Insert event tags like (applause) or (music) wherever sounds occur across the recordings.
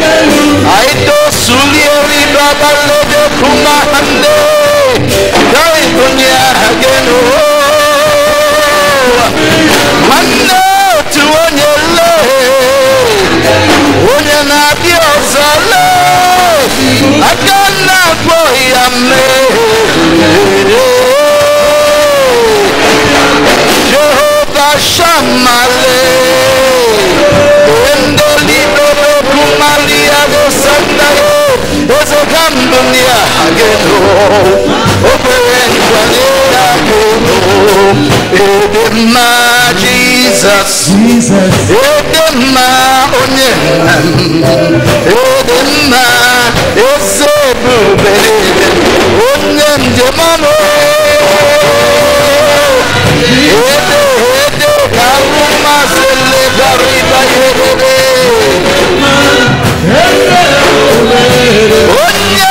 Aito sulieri babalode kuma hande. Dai dunya hagenu Manne tu onye le Onye na-abịa ọzọ le Aka na-agwọ ya mme Jehova Shamale Endolibe ezokambunia ageno obere nkwalia ageno edemma jesus edemma onye edemma eze ebube onye njem ọnụ ede ede ka arụmasị lebara ịba ihe onye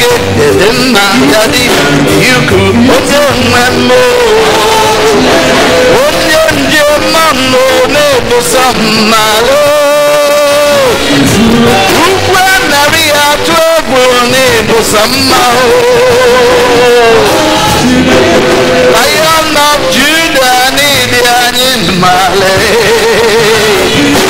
gị ịdị mma dadi ịdị ukwu onye nwe mmụ onye na-ebuso mmale ugwu narị atụ egwu Lion of Judah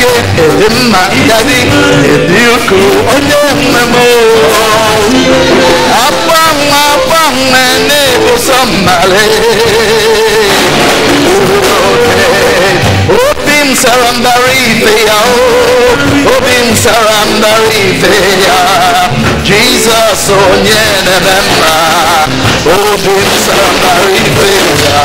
gị dị mma dadi dị ukwu onye nwe m agbanwe agbanwe na-ebuso mmale obi m sara mbara ife ya obi m sara mbara ife ya jizọs onye na-eme mma obi m sara mbara ife ya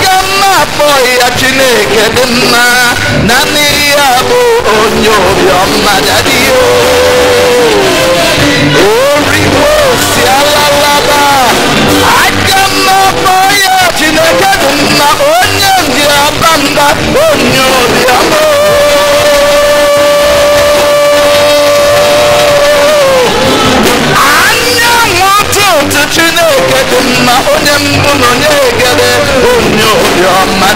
akpọ ya chineke dị mma na n'ihi ya bụ onye obiọma dadio oriwo si alalaba aka m akpọ ya chineke dị mma ndị abamba onye obiọma chineke dị mma onye mbụ na onye egede onye obiọma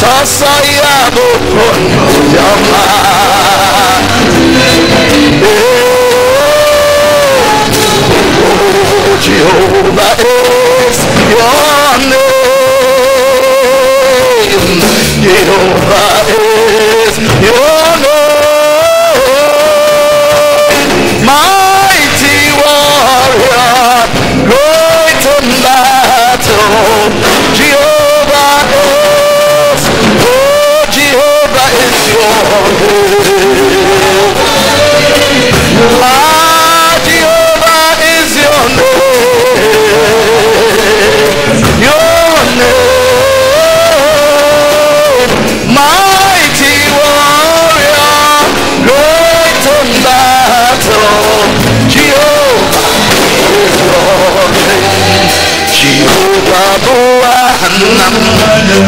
sọsọ ya bụ onye obiọma Oh, Jehovah is your name. Jehovah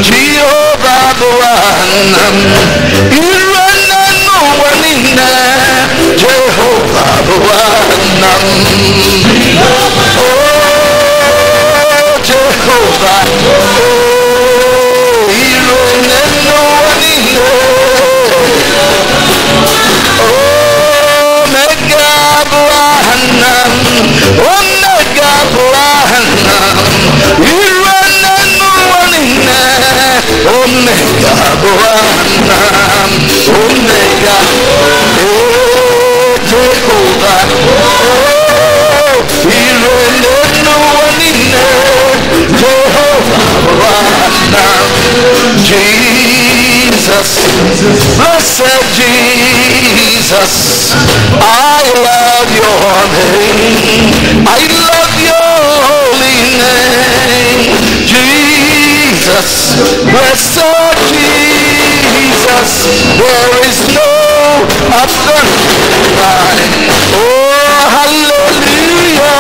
Jehovah Buanam. Irana no one in. Jehovah. Oh, Jehovah. Omega Buanam. Omega. Oh, Jehovah. Oh, Irana no one in there. Jehovah Buanam. Jesus, blessed Jesus, I love your name. I love your holy name. Jesus, blessed Jesus, there is no other line. Oh, hallelujah.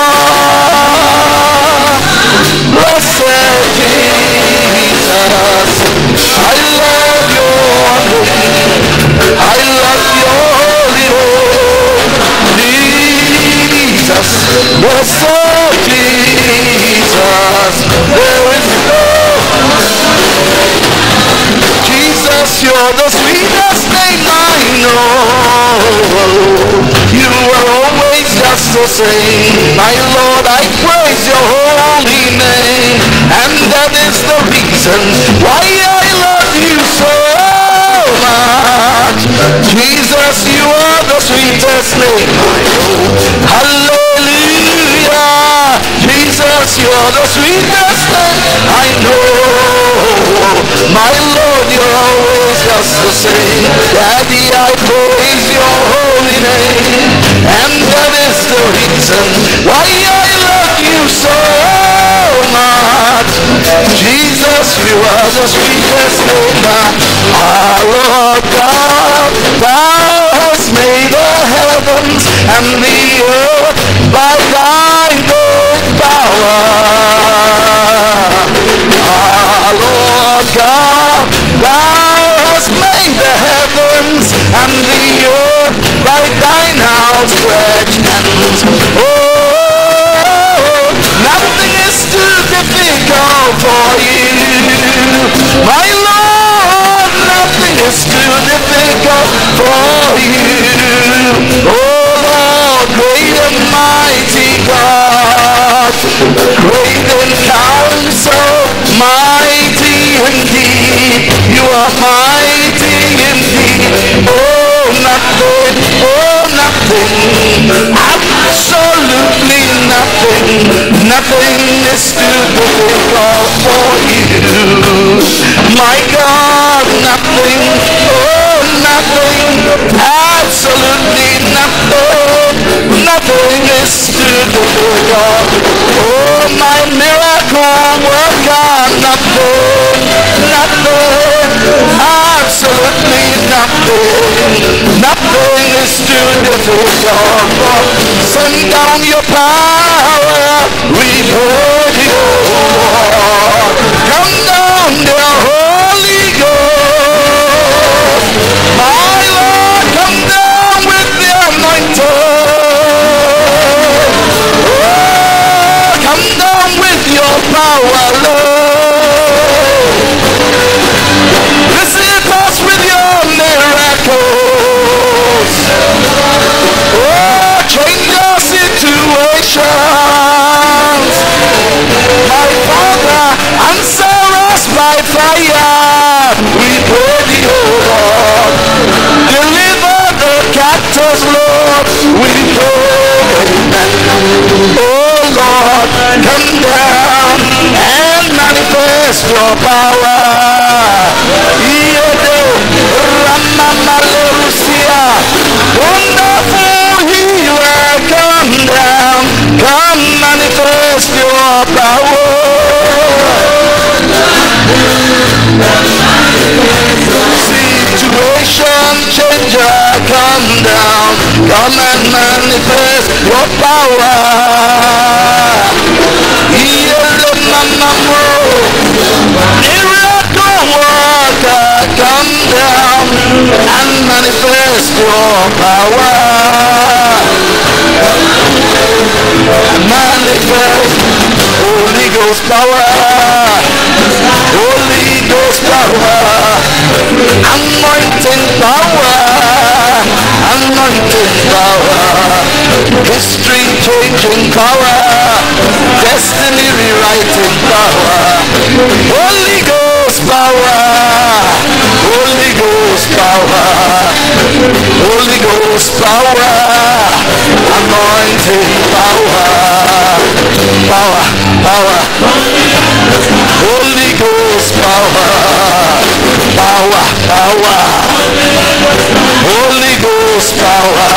Blessed Jesus, I love your name. I love your holy name. Jesus, blessed Jesus, Jesus, you're the sweetest name I know. You are always just the same. My Lord, I praise your holy name. And that is the reason why I love you so much. Jesus, you are the sweetest name I know. Hallelujah. Jesus, you are the sweetest name I know. My Lord, you're always just the same. Daddy, I praise your holy name. And that is the reason why I love you so much. Jesus, you are the sweetest name. Our oh, Lord God, thou hast made the heavens and the earth by thy God, thou hast made the heavens and the earth by thine outstretched hands. Oh, nothing is too difficult for you. My Lord, nothing is too difficult for you. Oh Lord, great and mighty God, great in counsel, mighty indeed. You are. Oh, nothing, oh, nothing, absolutely nothing, nothing is too difficult for you. My nothing, absolutely nothing, nothing is too difficult. Oh, my miracle worker, nothing, nothing, absolutely nothing, nothing is too difficult. Send down your power, we pray you. Come down, dear manifest your power. Iede Ramamalerusia, wonderful healer, come down, come manifest your power. Situation changer, come down, come and manifest your power. Iyelemamamo, Miracle worker, come down and manifest your power. Manifest Holy Ghost power. Holy Ghost power. Anointing power. Anointing power. History changing power. Destiny rewriting power. Holy Ghost power. Holy Ghost power. Holy Ghost power. Anointing power. Power. Power. Holy Ghost power. Power. Power. Holy Ghost power.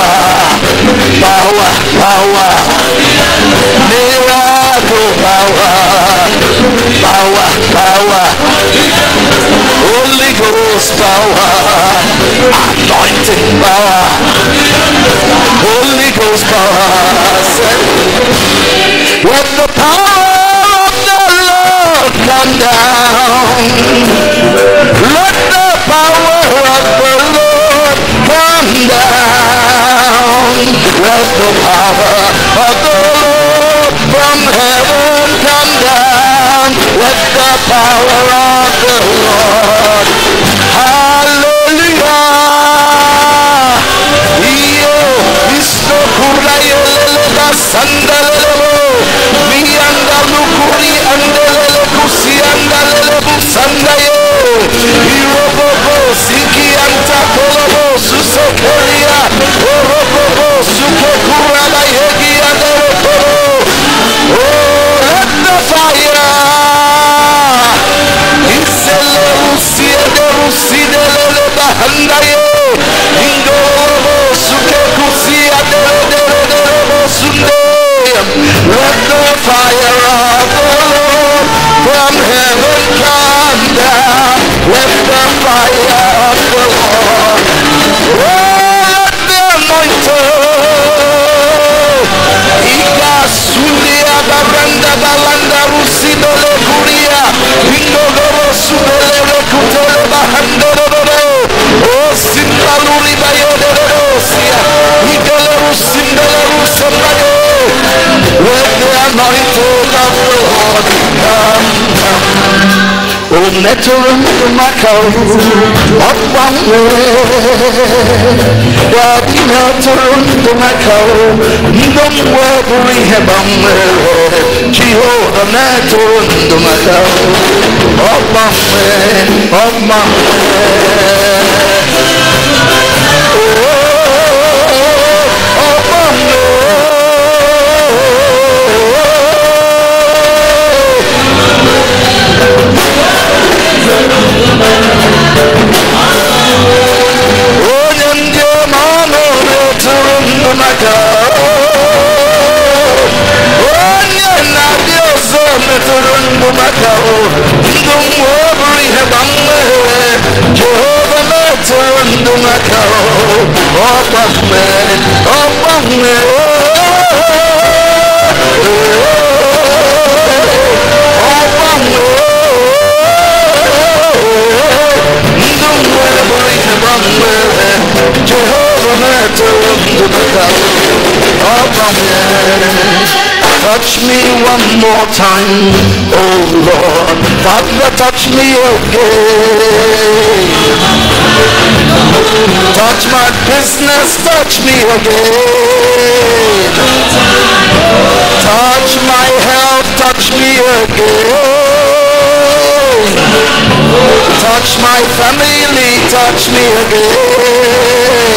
Power. Power. Miracle power. Power. Power. Holy Ghost power. Anointing power. Holy Ghost power. Let the power of the Lord come down. Let the power of the Lord down. Let the power of the Lord from heaven come down. Let the power of the Lord. Hallelujah. Iyo, isto kurayelele basandalelebo. Miyanda lukuri andelele kusi andalele busandaye. Irobobo siki Mira. Anointed of the Lord, come, come. O metụrụ ndụ maka ọgbanwe ya dị metụrụ ndụ maka ndụ mgbe bụrụ ihe gbanwere Jehova metụrụ ndụ maka ọgbanwe ọgbanwe ndụ maka ndụ ọ bụrụ ihe gbanwee jehova metụrụ ndụ maka ọ gbanwee ọ gbanwee Touch me one more time, oh Lord. Father, touch me again. Touch my business, touch me again. Touch my health, touch me again. Touch my family, touch me again.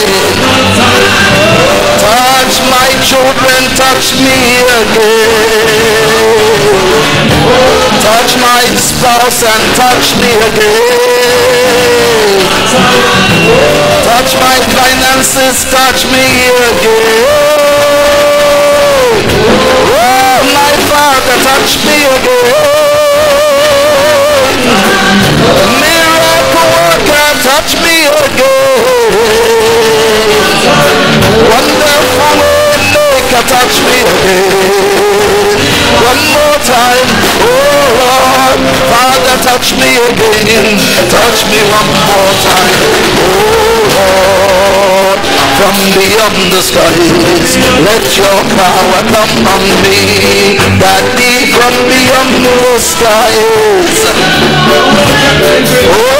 Touch my children, touch me again. Touch my spouse and touch me again. Touch my finances, touch me again. Oh, my Father, touch me again. Touch me again. Wonderful maker, touch me again. One more time. Oh Lord, Father, touch me again. Touch me one more time. Oh Lord, from beyond the skies, let your power come on me. Daddy, from beyond the skies. Oh,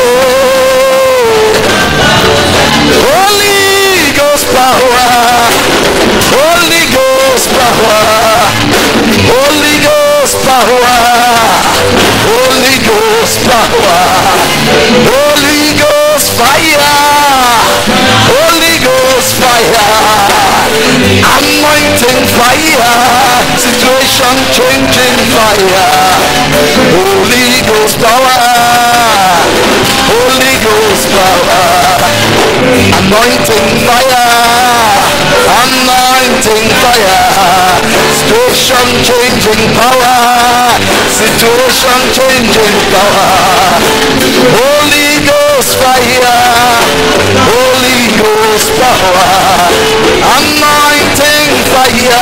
Holy Ghost power Holy Ghost power Holy Ghost power Holy Ghost fire. Holy Ghost fire. Anointing fire Situation changing fire. Holy Ghost power. Holy Ghost power. Anointing fire. Anointing fire. Situation changing power. Situation changing power. Holy Ghost fire. Holy Ghost power. Anointing fire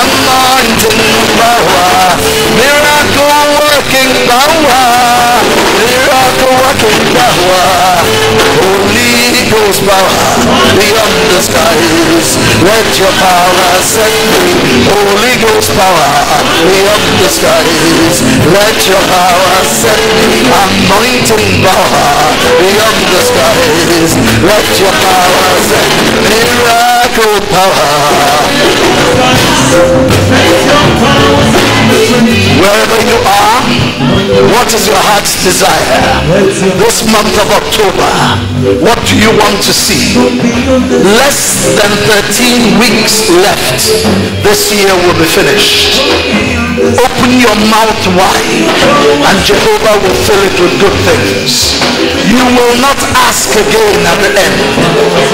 Anointing power Miracle working power Miracle working power Holy Ghost power Beyond the skies. Let your power set me. Holy Ghost power Beyond the skies. Let your power set me. Anointing power Beyond the skies. Let your power set me. Miracle power Wherever you are, what is your heart's desire? This month of October, what do you want to see? Less than 13 weeks left. This year will be finished. Open your mouth wide and Jehovah will fill it with good things. You will not ask again at the end.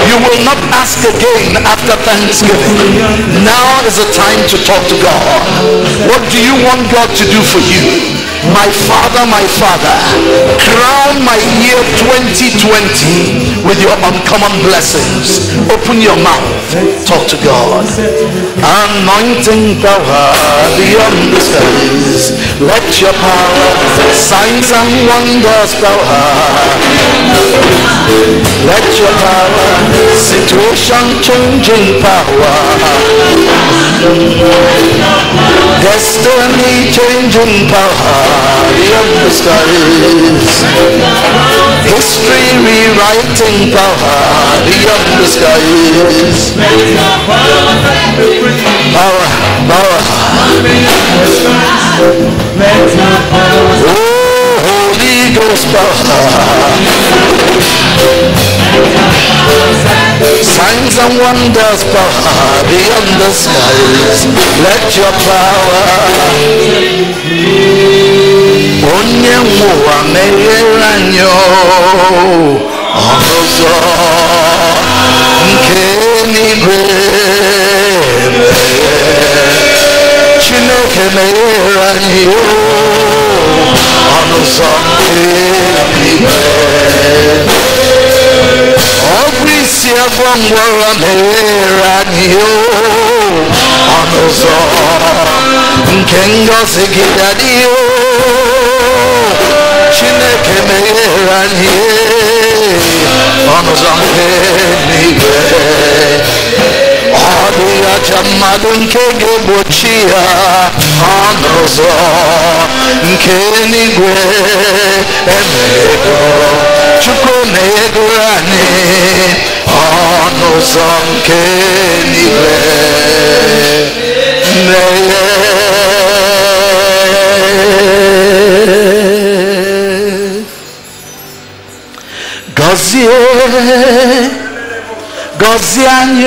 You will not ask again after Thanksgiving. Now is the time to talk to God. What do you want God to do for you? My Father, my Father, crown my year 2020 with your uncommon blessings. Open your mouth, talk to God. Anointing power beyond the skies. Let your power, signs and wonders power. Let your power, situation changing power. Destiny changing power beyond the skies. History rewriting power beyond the skies. Power, power. Oh, Holy Ghost power. Signs and wonders beyond the skies. Let your power. Onye nwe ụwa meghere anyị ọnụ ụzọ nke n'igwe. Chineke meghere anyị ọnụ ụzọ nke n'igwe ọ bụ isi agwọ ngwọrọ meghere anyị ọnụ ụzọ nke chineke meghere anyị ọnụ ụzọ nke nke ga-egbochi ya ọnụ ụzọ nke n'igwe emeghego chukwu na-egoro anyị ọnụ ụzọ nke n'igwe meghe gọzie gọzie anyị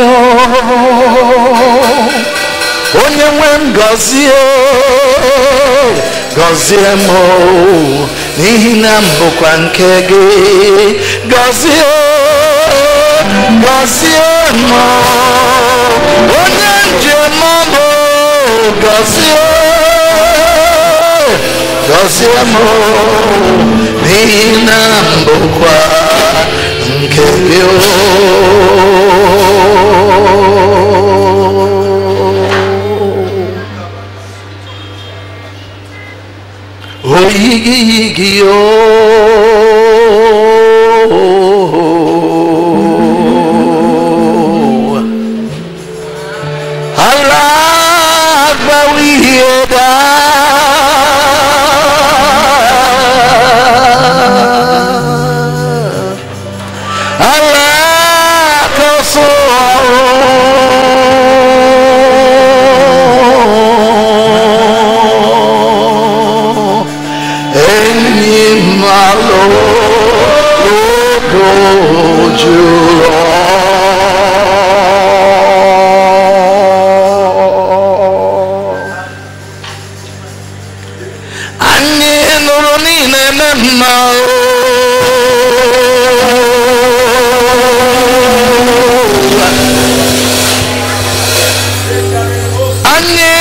onye nwe m gọzie gọzie m n'ihi na m bụkwa nke gị. Gọzie gọzie m onye njem bụ gọzie gọzie m n'ihi na m bụkwa nke Anyị nụrụ niile na mma Anyị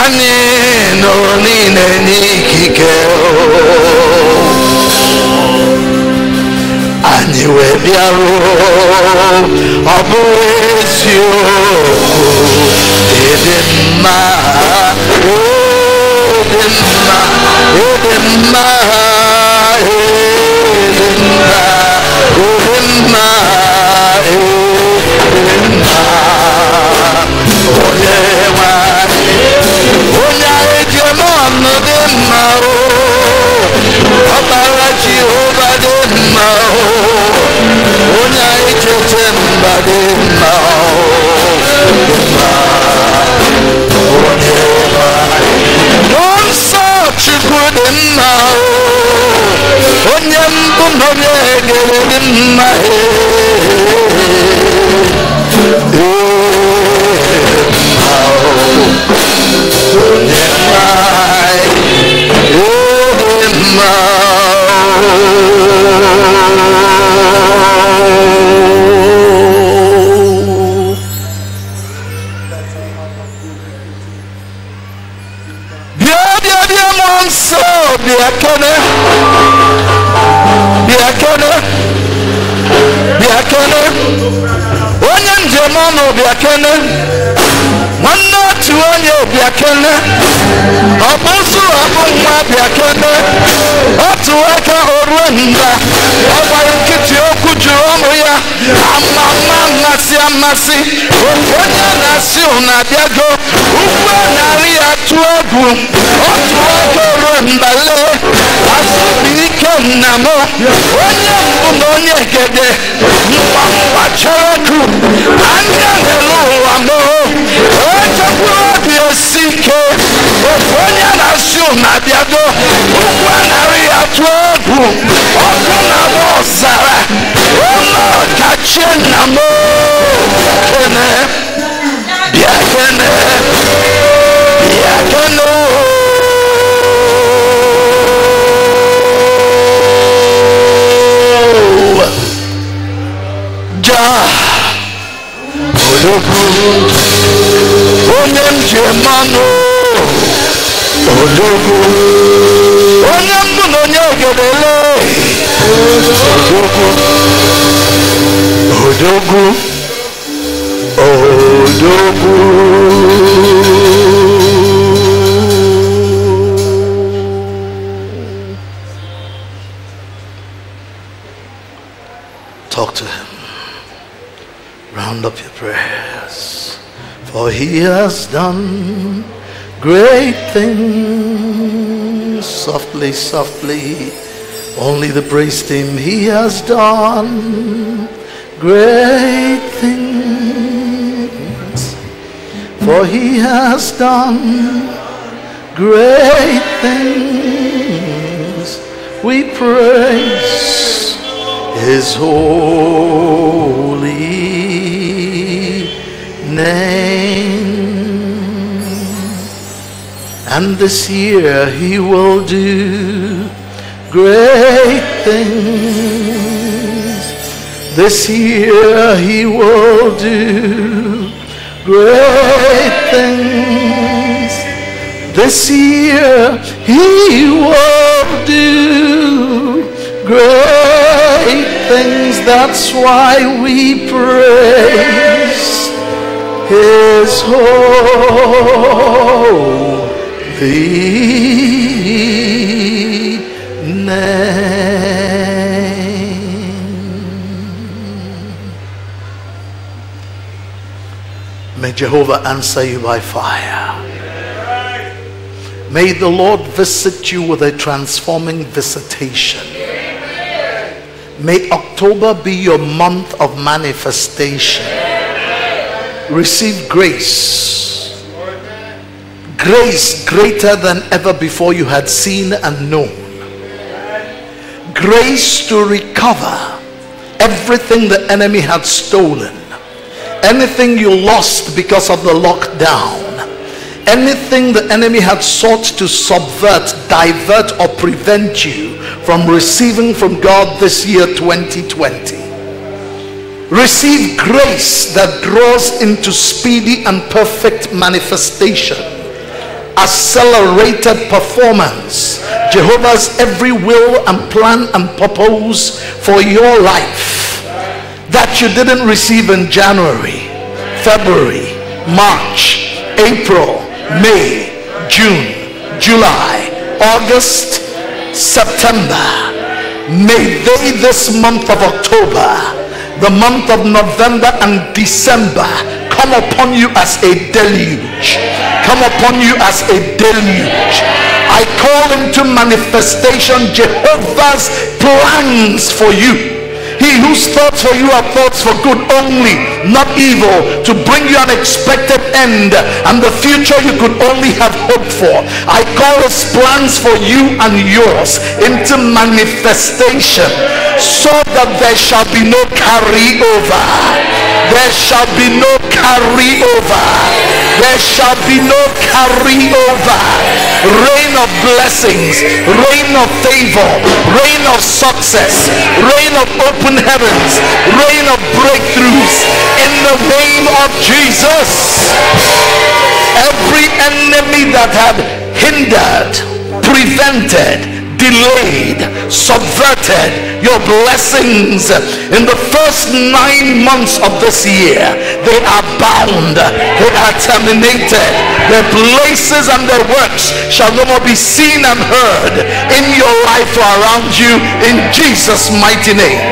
anyị nụrụ niile n'ikike anyị wee bịaruo ọ bụ eziokwu ịdị mma onye mbụ na onye Oh bịa kene bịa kene bịa kene onye njem ọnụ bịa kene nwanne otu onye bịa kene ọ bụ nsụ ọbụ nwa bịa kene otu aka oruo nda ọ gbara nkịtị okwu juru ọnụ ya ama mma mmasị amasị onye na-asị ụna abịago ugwu a narị ya tụọ egwu otu aka oruo mbale ike nna m onye mbụ na onye gede mgba mgba chereku anya n'elu ụwa m echekwuru obi esi ike. Ofu onye na-asị ụna abịago ugwu a narị ya tụọ egwu. Ọkụ na ọzara. Ụlọ kachie nna m kene odogwu odogwu he has done great things. Softly softly only the praise team he has done great things. For he has done great things. We praise his holy name and this year he will do great things. This year he will do great things. This year he will do great things. That's why we praise his holy May Jehovah answer you by fire. May the Lord visit you with a transforming visitation. May October be your month of manifestation. Receive grace. Grace greater than ever before you had seen and known. Grace to recover everything the enemy had stolen. Anything you lost because of the lockdown. Anything the enemy had sought to subvert, divert, or prevent you from receiving from God this year 2020. Receive grace that draws into speedy and perfect manifestation, accelerated performance, Jehovah's every will and plan and purpose for your life that you didn't receive in January, February, March, April, May, June, July, August, September. May they this month of October, the month of November and December come upon you as a deluge. Come upon you as a deluge. I call into manifestation Jehovah's plans for you. He whose thoughts for you are thoughts for good only, not evil, to bring you an expected end and the future you could only have hoped for. I call his plans for you and yours into manifestation so that there shall be no carryover. There shall be no carryover. There shall be no carryover. Rain of blessings, rain of favor, rain of success, rain of open heavens, rain of breakthroughs in the name of Jesus. Every enemy that had hindered, prevented, delayed, subverted your blessings in the first nine months of this year. They are bound, they are terminated. Their places and their works shall no more be seen and heard in your life or around you in Jesus' mighty name.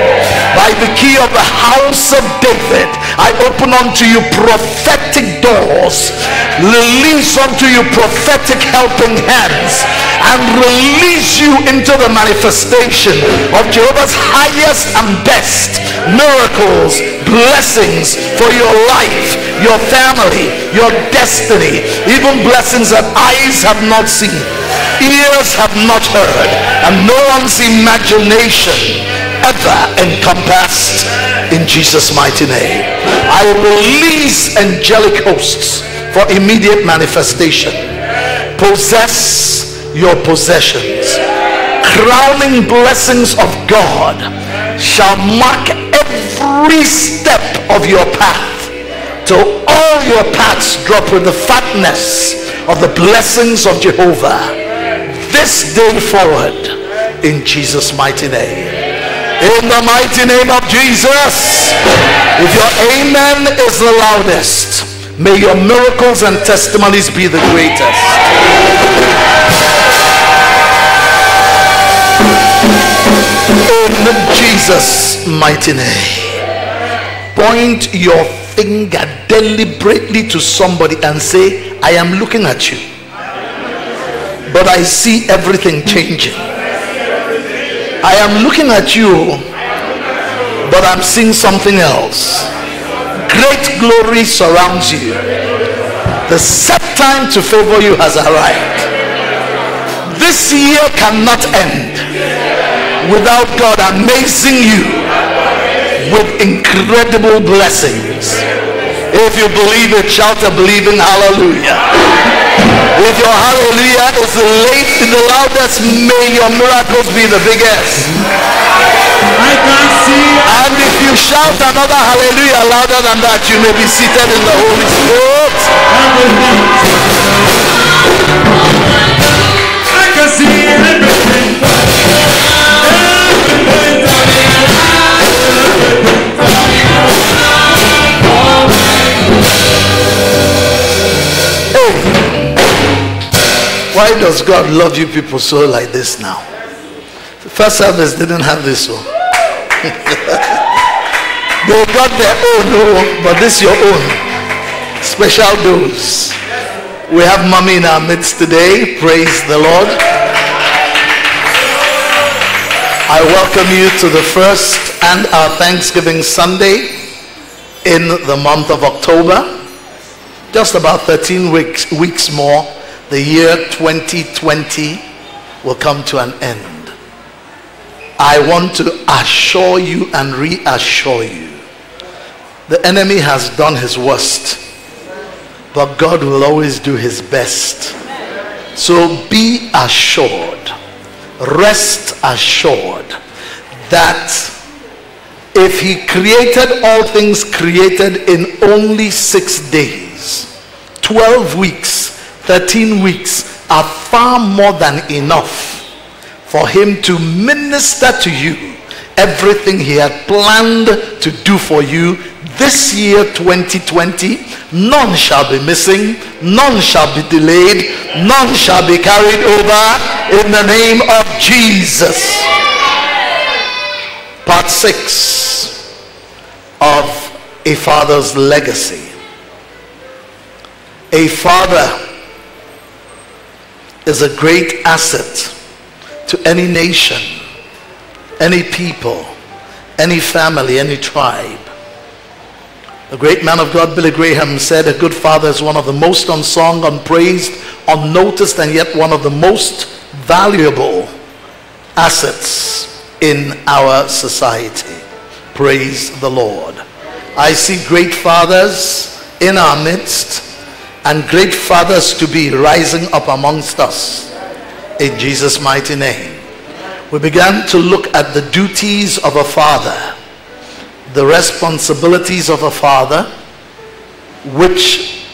By the key of the house of David, I open unto you prophetic doors, release unto you prophetic helping hands, and release you into the manifestation of Jehovah's highest and best miracles, blessings for your life, your family, your destiny, even blessings that eyes have not seen, ears have not heard, and no one's imagination ever encompassed in Jesus' mighty name. I release angelic hosts for immediate manifestation. Possess your possessions. Crowning blessings of God shall mark every step of your path till all your paths drop with the fatness of the blessings of Jehovah this day forward in Jesus' mighty name. In the mighty name of Jesus. If your amen is the loudest, may your miracles and testimonies be the greatest. In Jesus' mighty name. Point your finger deliberately to somebody and say, I am looking at you. But I see everything changing. I am looking at you, but I'm seeing something else. Great glory surrounds you. The set time to favor you has arrived. This year cannot end without God amazing you with incredible blessings. If you believe it, shout a believing hallelujah. If your hallelujah is late in the loudest, may your miracles be the biggest. I can see And if you shout another hallelujah louder than that, you may be seated in the Holy Spirit. I can see Why does God love you people so like this now? The first service didn't have this one. they got their own, oh, but this your own. Special dose. We have mommy in our midst today. Praise the Lord. I welcome you to the first and our Thanksgiving Sunday in the month of October. Just about 13 weeks, weeks more, the year 2020 will come to an end. I want to assure you and reassure you the enemy has done his worst, but God will always do his best. So be assured, rest assured that if he created all things created in only six days, 12 weeks, 13 weeks are far more than enough for him to minister to you everything he had planned to do for you this year 2020 none shall be missing none shall be delayed none shall be carried over in the name of jesus. Part 6 of a father's legacy. A father is a great asset to any nation, any people, any family, any tribe. The great man of God, Billy Graham, said a good father is one of the most unsung, unpraised, unnoticed, and yet one of the most valuable assets in our society. Praise the Lord. I see great fathers in our midst and great fathers to be rising up amongst us in Jesus' mighty name. We began to look at the duties of a father, the responsibilities of a father, which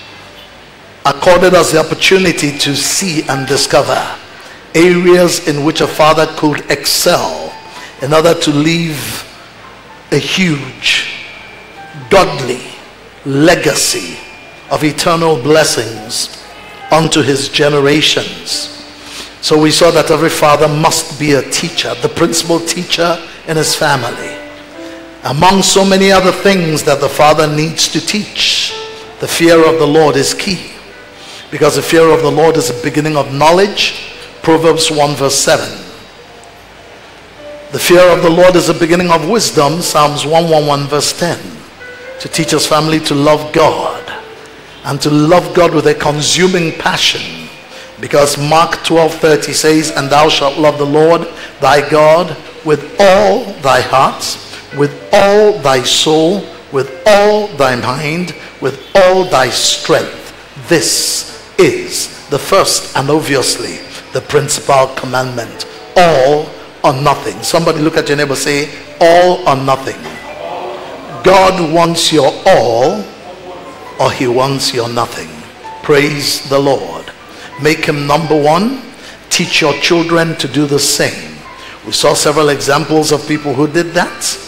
accorded us the opportunity to see and discover areas in which a father could excel in order to leave a huge, godly legacy of eternal blessings unto his generations. So we saw that every father must be a teacher, the principal teacher in his family. Among so many other things that the father needs to teach, the fear of the Lord is key. Because the fear of the Lord is the beginning of knowledge. Proverbs 1 verse 7. The fear of the Lord is the beginning of wisdom. Psalms 111 verse 10. To teach his family to love God and to love God with a consuming passion. Because Mark 12:30 says, "And thou shalt love the Lord thy God with all thy heart, with all thy soul, with all thy mind, with all thy strength." This is the first and obviously the principal commandment. All or nothing. Somebody look at your neighbor say, all or nothing. God wants your all or he wants your nothing. Praise the Lord. Make him number one. Teach your children to do the same. We saw several examples of people who did that.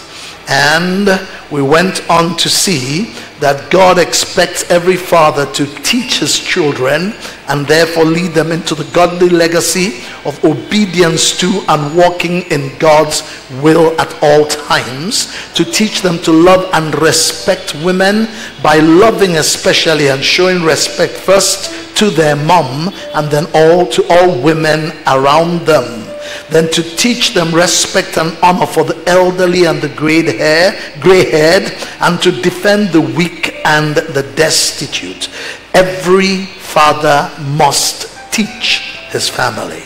And we went on to see that God expects every father to teach his children and therefore lead them into the godly legacy of obedience to and walking in God's will at all times. To teach them to love and respect women by loving especially and showing respect first to their mom and then all to all women around them then to teach them respect and honor for the elderly and the gray hair, gray head, and to defend the weak and the destitute. Every father must teach his family.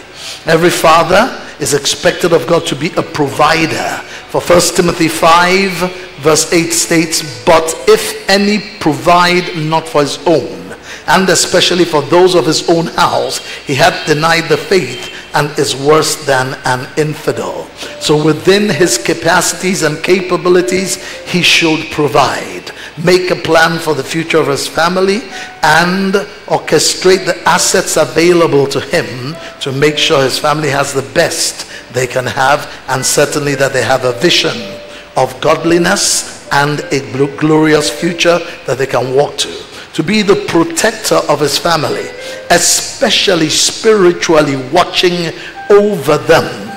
Every father is expected of God to be a provider. For 1 Timothy 5 verse 8 states, But if any provide not for his own, and especially for those of his own house, he hath denied the faith and is worse than an infidel. So within his capacities and capabilities, he should provide. Make a plan for the future of his family and orchestrate the assets available to him to make sure his family has the best they can have and certainly that they have a vision of godliness and a glorious future that they can walk to to be the protector of his family, especially spiritually watching over them,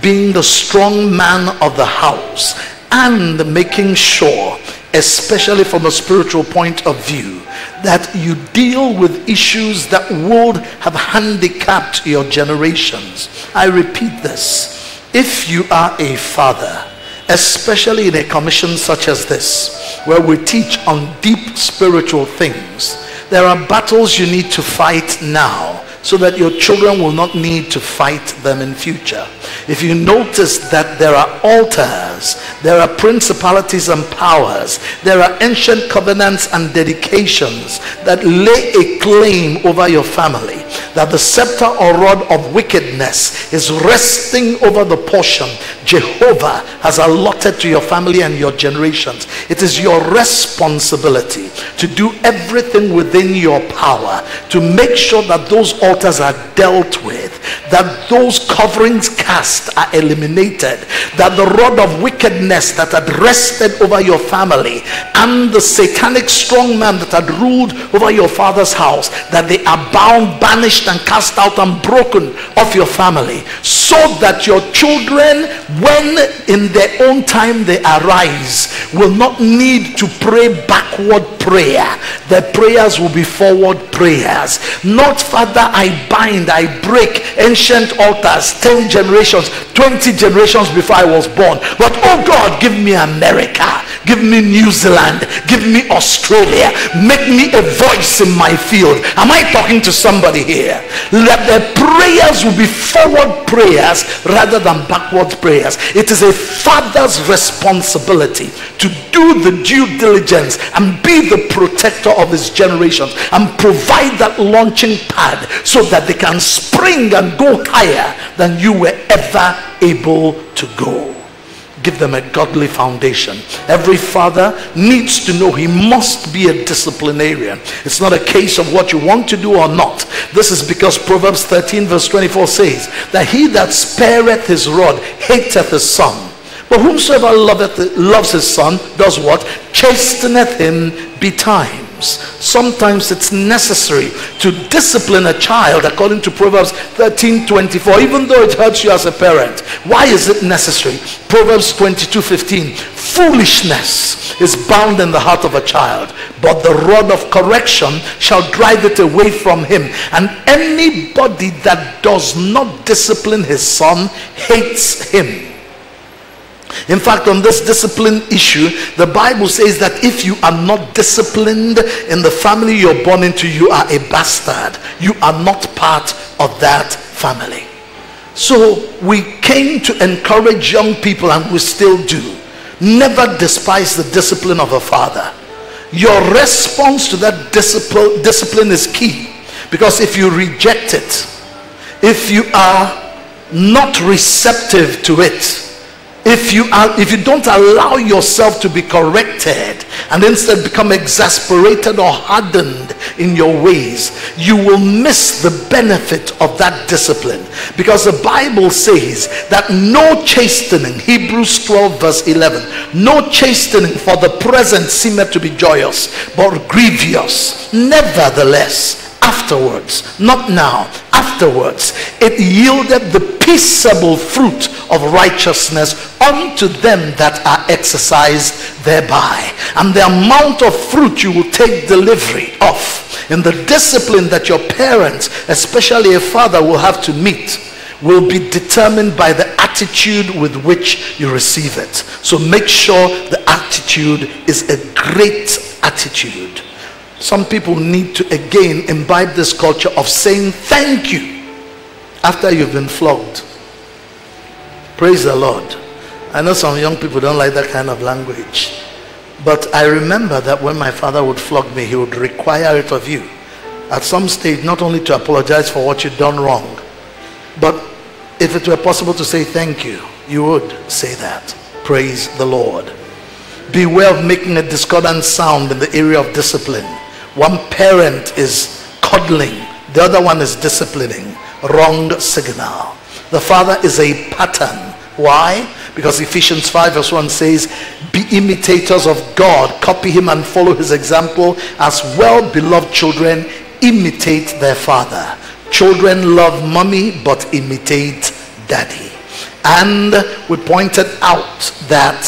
being the strong man of the house, and making sure, especially from a spiritual point of view, that you deal with issues that would have handicapped your generations. I repeat this. If you are a father, especially in a commission such as this, where we teach on deep spiritual things. There are battles you need to fight now so that your children will not need to fight them in future. If you notice that there are altars, there are principalities and powers, there are ancient covenants and dedications that lay a claim over your family, that the scepter or rod of wickedness is resting over the portion Jehovah has allotted to your family and your generations. It is your responsibility to do everything within your power to make sure that those altars are dealt with, that those coverings cast are eliminated, that the rod of wickedness that had rested over your family and the satanic strong man that had ruled over your father's house, that they are bound, banished, and cast out and broken off your family, so that your children, when in their own time they arise, will not need to pray backward prayer. Their prayers will be forward prayers. Not, Father, I bind, I break ancient altars 10 generations, 20 generations before I was born. But oh God, give me America, give me New Zealand, give me Australia, make me a voice in my field. Am I talking to somebody here? Let their prayers will be forward prayers rather than backward prayers. It is a father's responsibility to do the due diligence and be the protector of his generations and provide that launching pad so that they can spring and go higher than you were ever able to go. give them a godly foundation. Every father needs to know he must be a disciplinarian. It's not a case of what you want to do or not. This is because Proverbs 13, verse 24 says that he that spareth his rod hateth his son. But whomsoever loveth, loves his son does what? Chasteneth him betimes. Sometimes it's necessary to discipline a child according to Proverbs 13 24, even though it hurts you as a parent. Why is it necessary? Proverbs 22 15. Foolishness is bound in the heart of a child, but the rod of correction shall drive it away from him. And anybody that does not discipline his son hates him. In fact, on this discipline issue, the Bible says that if you are not disciplined in the family you're born into, you are a bastard. You are not part of that family. So we came to encourage young people, and we still do. Never despise the discipline of a father. Your response to that discipline, discipline is key. Because if you reject it, if you are not receptive to it, if you are if you don't allow yourself to be corrected and instead become exasperated or hardened in your ways you will miss the benefit of that discipline. Because the bible says that no chastening hebrews 12 verse 11 no chastening for the present seemeth to be joyous but grievous. Nevertheless afterwards, not now, afterwards, it yielded the peaceable fruit of righteousness unto them that are exercised thereby. And the amount of fruit you will take delivery of in the discipline that your parents, especially a father, will have to meet will be determined by the attitude with which you receive it. So make sure the attitude is a great attitude. Some people need to again imbibe this culture of saying thank you after you've been flogged. Praise the Lord. I know some young people don't like that kind of language. But I remember that when my father would flog me, he would require it of you at some stage not only to apologize for what you've done wrong, but if it were possible to say thank you, you would say that. Praise the Lord. Beware of making a discordant sound in the area of discipline. One parent is coddling, the other one is disciplining. Wrong signal. The father is a pattern. Why? Because Ephesians 5 verse 1 says, Be imitators of God, copy him and follow his example, as well beloved children imitate their father. Children love mommy but imitate daddy. And we pointed out that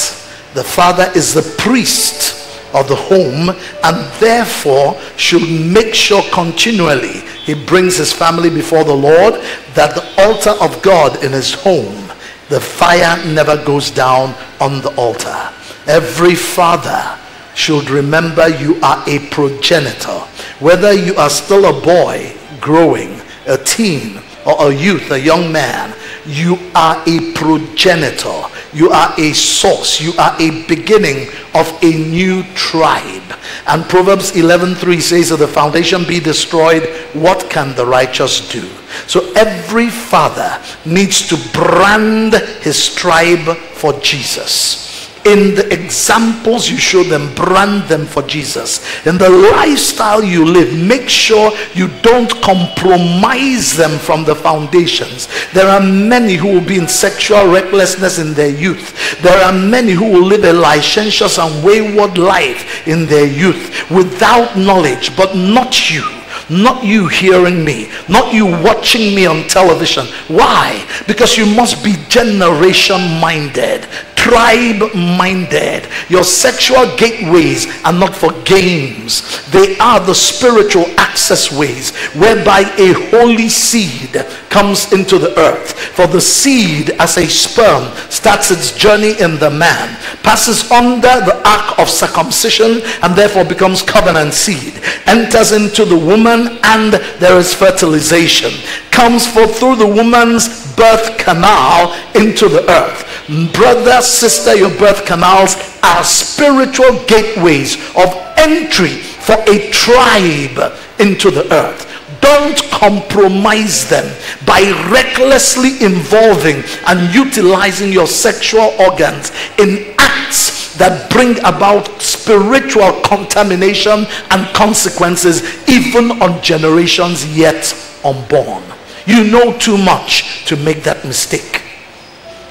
the father is the priest of the home and therefore should make sure continually he brings his family before the Lord that the altar of God in his home the fire never goes down on the altar. Every father should remember you are a progenitor. Whether you are still a boy growing a teen or a youth a young man you are a progenitor you are a source. You are a beginning of a new tribe. And proverbs 11:3 says if the foundation be destroyed what can the righteous do? So every father needs to brand his tribe for jesus in the examples you show them, brand them for Jesus. In the lifestyle you live, make sure you don't compromise them from the foundations. There are many who will be in sexual recklessness in their youth. There are many who will live a licentious and wayward life in their youth without knowledge, but not you not you hearing me, not you watching me on television. Why? Because you must be generation minded, tribe minded. Your sexual gateways are not for games, they are the spiritual access ways whereby a holy seed comes into the earth. For the seed, as a sperm, starts its journey in the man, passes under the ark of circumcision, and therefore becomes covenant seed, enters into the woman and there is fertilization comes forth through the woman's birth canal into the earth brother sister your birth canals are spiritual gateways of entry for a tribe into the earth don't compromise them by recklessly involving and utilizing your sexual organs in acts that bring about spiritual contamination and consequences even on generations yet unborn. You know too much to make that mistake.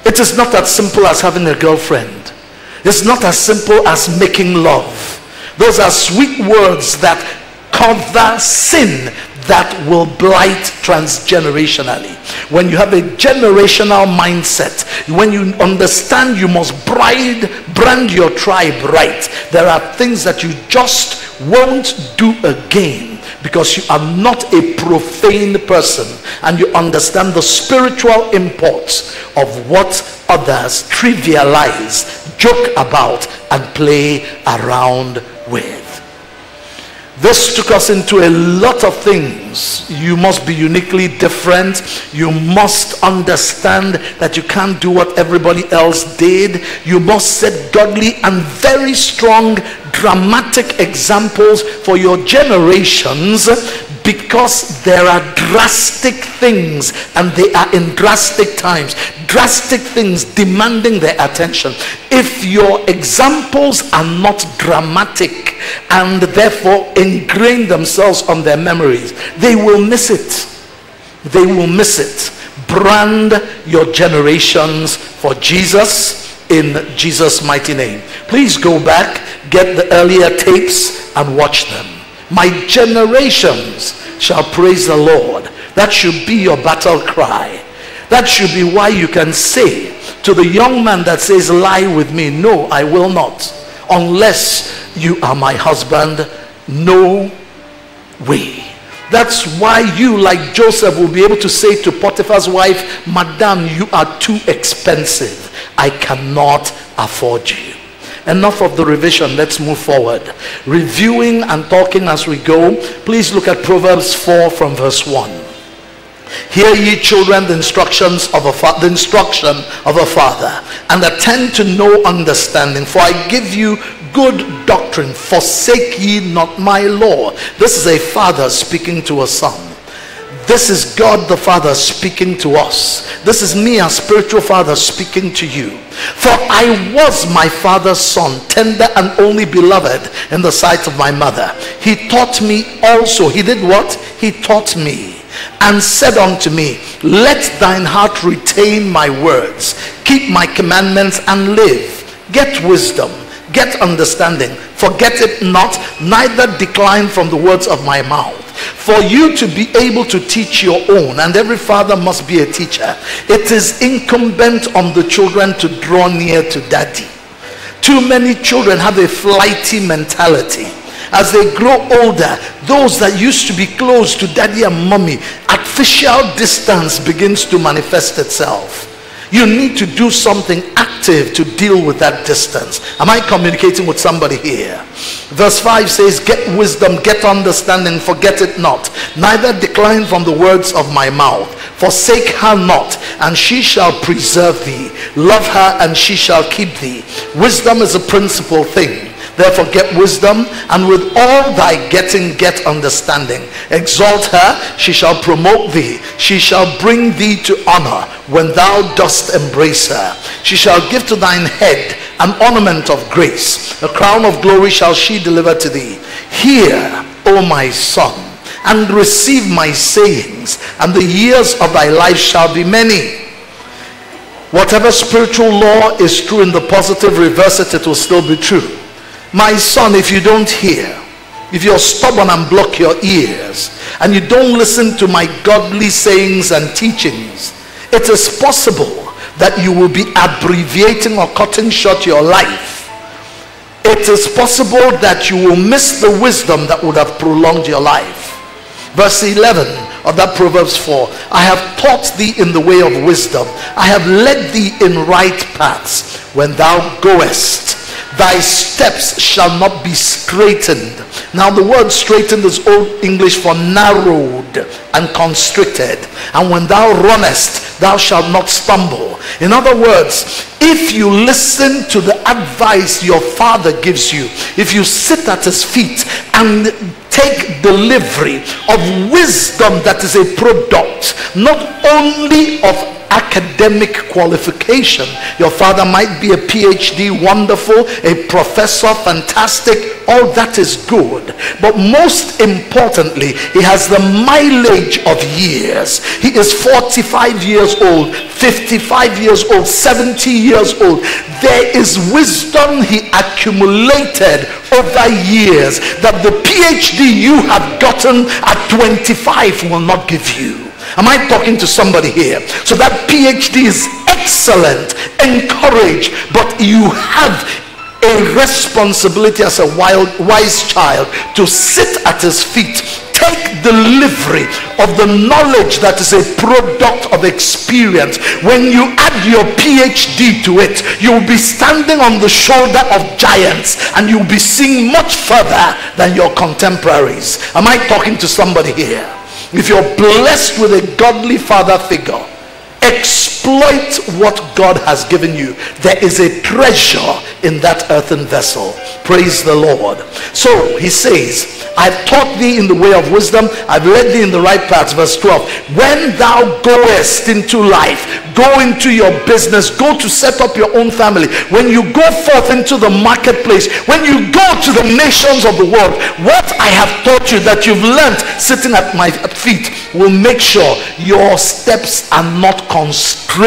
It is not as simple as having a girlfriend. It's not as simple as making love. Those are sweet words that cover sin that will blight transgenerationally. When you have a generational mindset, when you understand you must bride, brand your tribe right, there are things that you just won't do again because you are not a profane person and you understand the spiritual import of what others trivialize, joke about, and play around with. This took us into a lot of things. You must be uniquely different. You must understand that you can't do what everybody else did. You must set godly and very strong dramatic examples for your generations because there are drastic things and they are in drastic times. Drastic things demanding their attention. If your examples are not dramatic and therefore ingrain themselves on their memories they will miss it. They will miss it. Brand your generations for jesus in jesus mighty name please go back get the earlier tapes and watch them my generations shall praise the Lord. That should be your battle cry. That should be why you can say to the young man that says, Lie with me, no, I will not. Unless you are my husband, no way. That's why you, like Joseph, will be able to say to Potiphar's wife, Madam, you are too expensive. I cannot afford you. Enough of the revision. Let's move forward. Reviewing and talking as we go. Please look at Proverbs 4 from verse 1. Hear ye children the instructions of a fa- the instruction of a father, and attend to know understanding. For I give you good doctrine. Forsake ye not my law. This is a father speaking to a son. This is God the Father speaking to us. This is me, a spiritual father, speaking to you. For I was my father's son, tender and only beloved in the sight of my mother. He taught me also. He did what? He taught me and said unto me, Let thine heart retain my words, keep my commandments and live. Get wisdom, get understanding, forget it not, neither decline from the words of my mouth. For you to be able to teach your own, and every father must be a teacher, it is incumbent on the children to draw near to daddy. Too many children have a flighty mentality. As they grow older, those that used to be close to daddy and mommy, artificial distance begins to manifest itself. You need to do something active to deal with that distance. Am I communicating with somebody here? Verse 5 says, Get wisdom, get understanding, forget it not. Neither decline from the words of my mouth. Forsake her not, and she shall preserve thee. Love her, and she shall keep thee. Wisdom is a principal thing. Therefore, get wisdom, and with all thy getting, get understanding. Exalt her, she shall promote thee. She shall bring thee to honor when thou dost embrace her. She shall give to thine head an ornament of grace. A crown of glory shall she deliver to thee. Hear, O my son, and receive my sayings, and the years of thy life shall be many. Whatever spiritual law is true in the positive, reverse it, it will still be true. My son, if you don't hear, if you're stubborn and block your ears, and you don't listen to my godly sayings and teachings, it is possible that you will be abbreviating or cutting short your life. It is possible that you will miss the wisdom that would have prolonged your life. Verse 11 of that Proverbs 4 I have taught thee in the way of wisdom, I have led thee in right paths. When thou goest, thy steps shall not be straitened. Now, the word straitened is Old English for narrowed and constricted. And when thou runnest, thou shalt not stumble. In other words, if you listen to the advice your father gives you, if you sit at his feet and take delivery of wisdom that is a product not only of academic qualification. Your father might be a PhD, wonderful, a professor, fantastic. All that is good. But most importantly, he has the mileage of years. He is 45 years old, 55 years old, 70 years old. There is wisdom he accumulated over years that the PhD you have gotten at 25 will not give you. Am I talking to somebody here? So that PhD is excellent, encourage, but you have a responsibility as a wild, wise child to sit at his feet take delivery of the knowledge that is a product of experience. When you add your phd to it you'll be standing on the shoulder of giants and you'll be seeing much further than your contemporaries. Am i talking to somebody here if you're blessed with a godly father figure exploit what God has given you. There is a treasure in that earthen vessel. Praise the Lord. So he says, I've taught thee in the way of wisdom, I've led thee in the right paths. Verse 12. When thou goest into life, go into your business, go to set up your own family. When you go forth into the marketplace, when you go to the nations of the world, what I have taught you that you've learned sitting at my feet will make sure your steps are not constrained.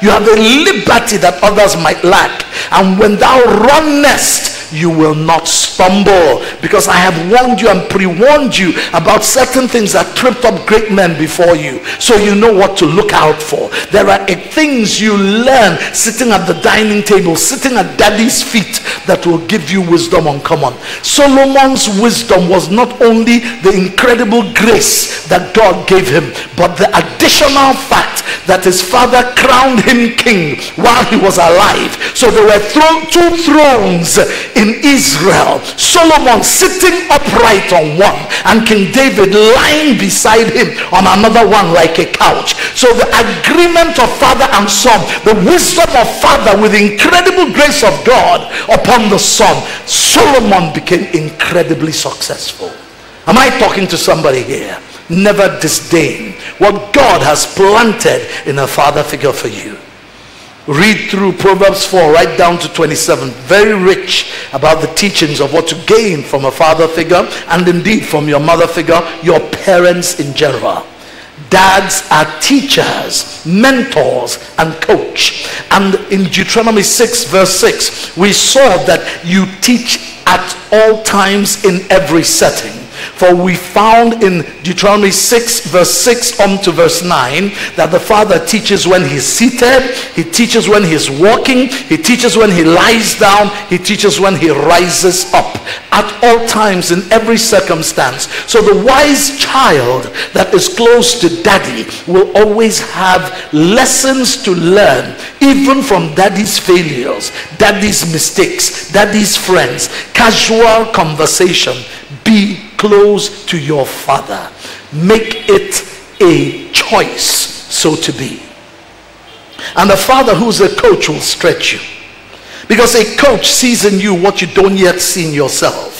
You have a liberty that others might lack. And when thou runnest, you will not stumble. Because I have warned you and pre-warned you about certain things that tripped up great men before you. So you know what to look out for. There are things you learn sitting at the dining table sitting at daddy's feet that will give you wisdom on uncommon Solomon's wisdom was not only the incredible grace that God gave him but the additional fact that his father crowned him king while he was alive. So there were two thrones in Israel. Solomon sitting upright on one, and King David lying beside him on another one like a couch. So the agreement of father and son, the wisdom of father with incredible grace of God upon the son, Solomon became incredibly successful. Am I talking to somebody here? Never disdain what God has planted in a father figure for you read through Proverbs 4 right down to 27. Very rich about the teachings of what to gain from a father figure and indeed from your mother figure, your parents in general. Dads are teachers, mentors, and coach. And in Deuteronomy 6, verse 6, we saw that you teach at all times in every setting. For we found in Deuteronomy 6, verse 6 on to verse 9, that the Father teaches when he's seated, he teaches when he's walking, he teaches when he lies down, he teaches when he rises up. At all times, in every circumstance. So the wise child that is close to daddy will always have lessons to learn, even from daddy's failures, daddy's mistakes, daddy's friends, casual conversation. Be close to your father. Make it a choice, so to be. And the father who's a coach will stretch you. Because a coach sees in you what you don't yet see in yourself.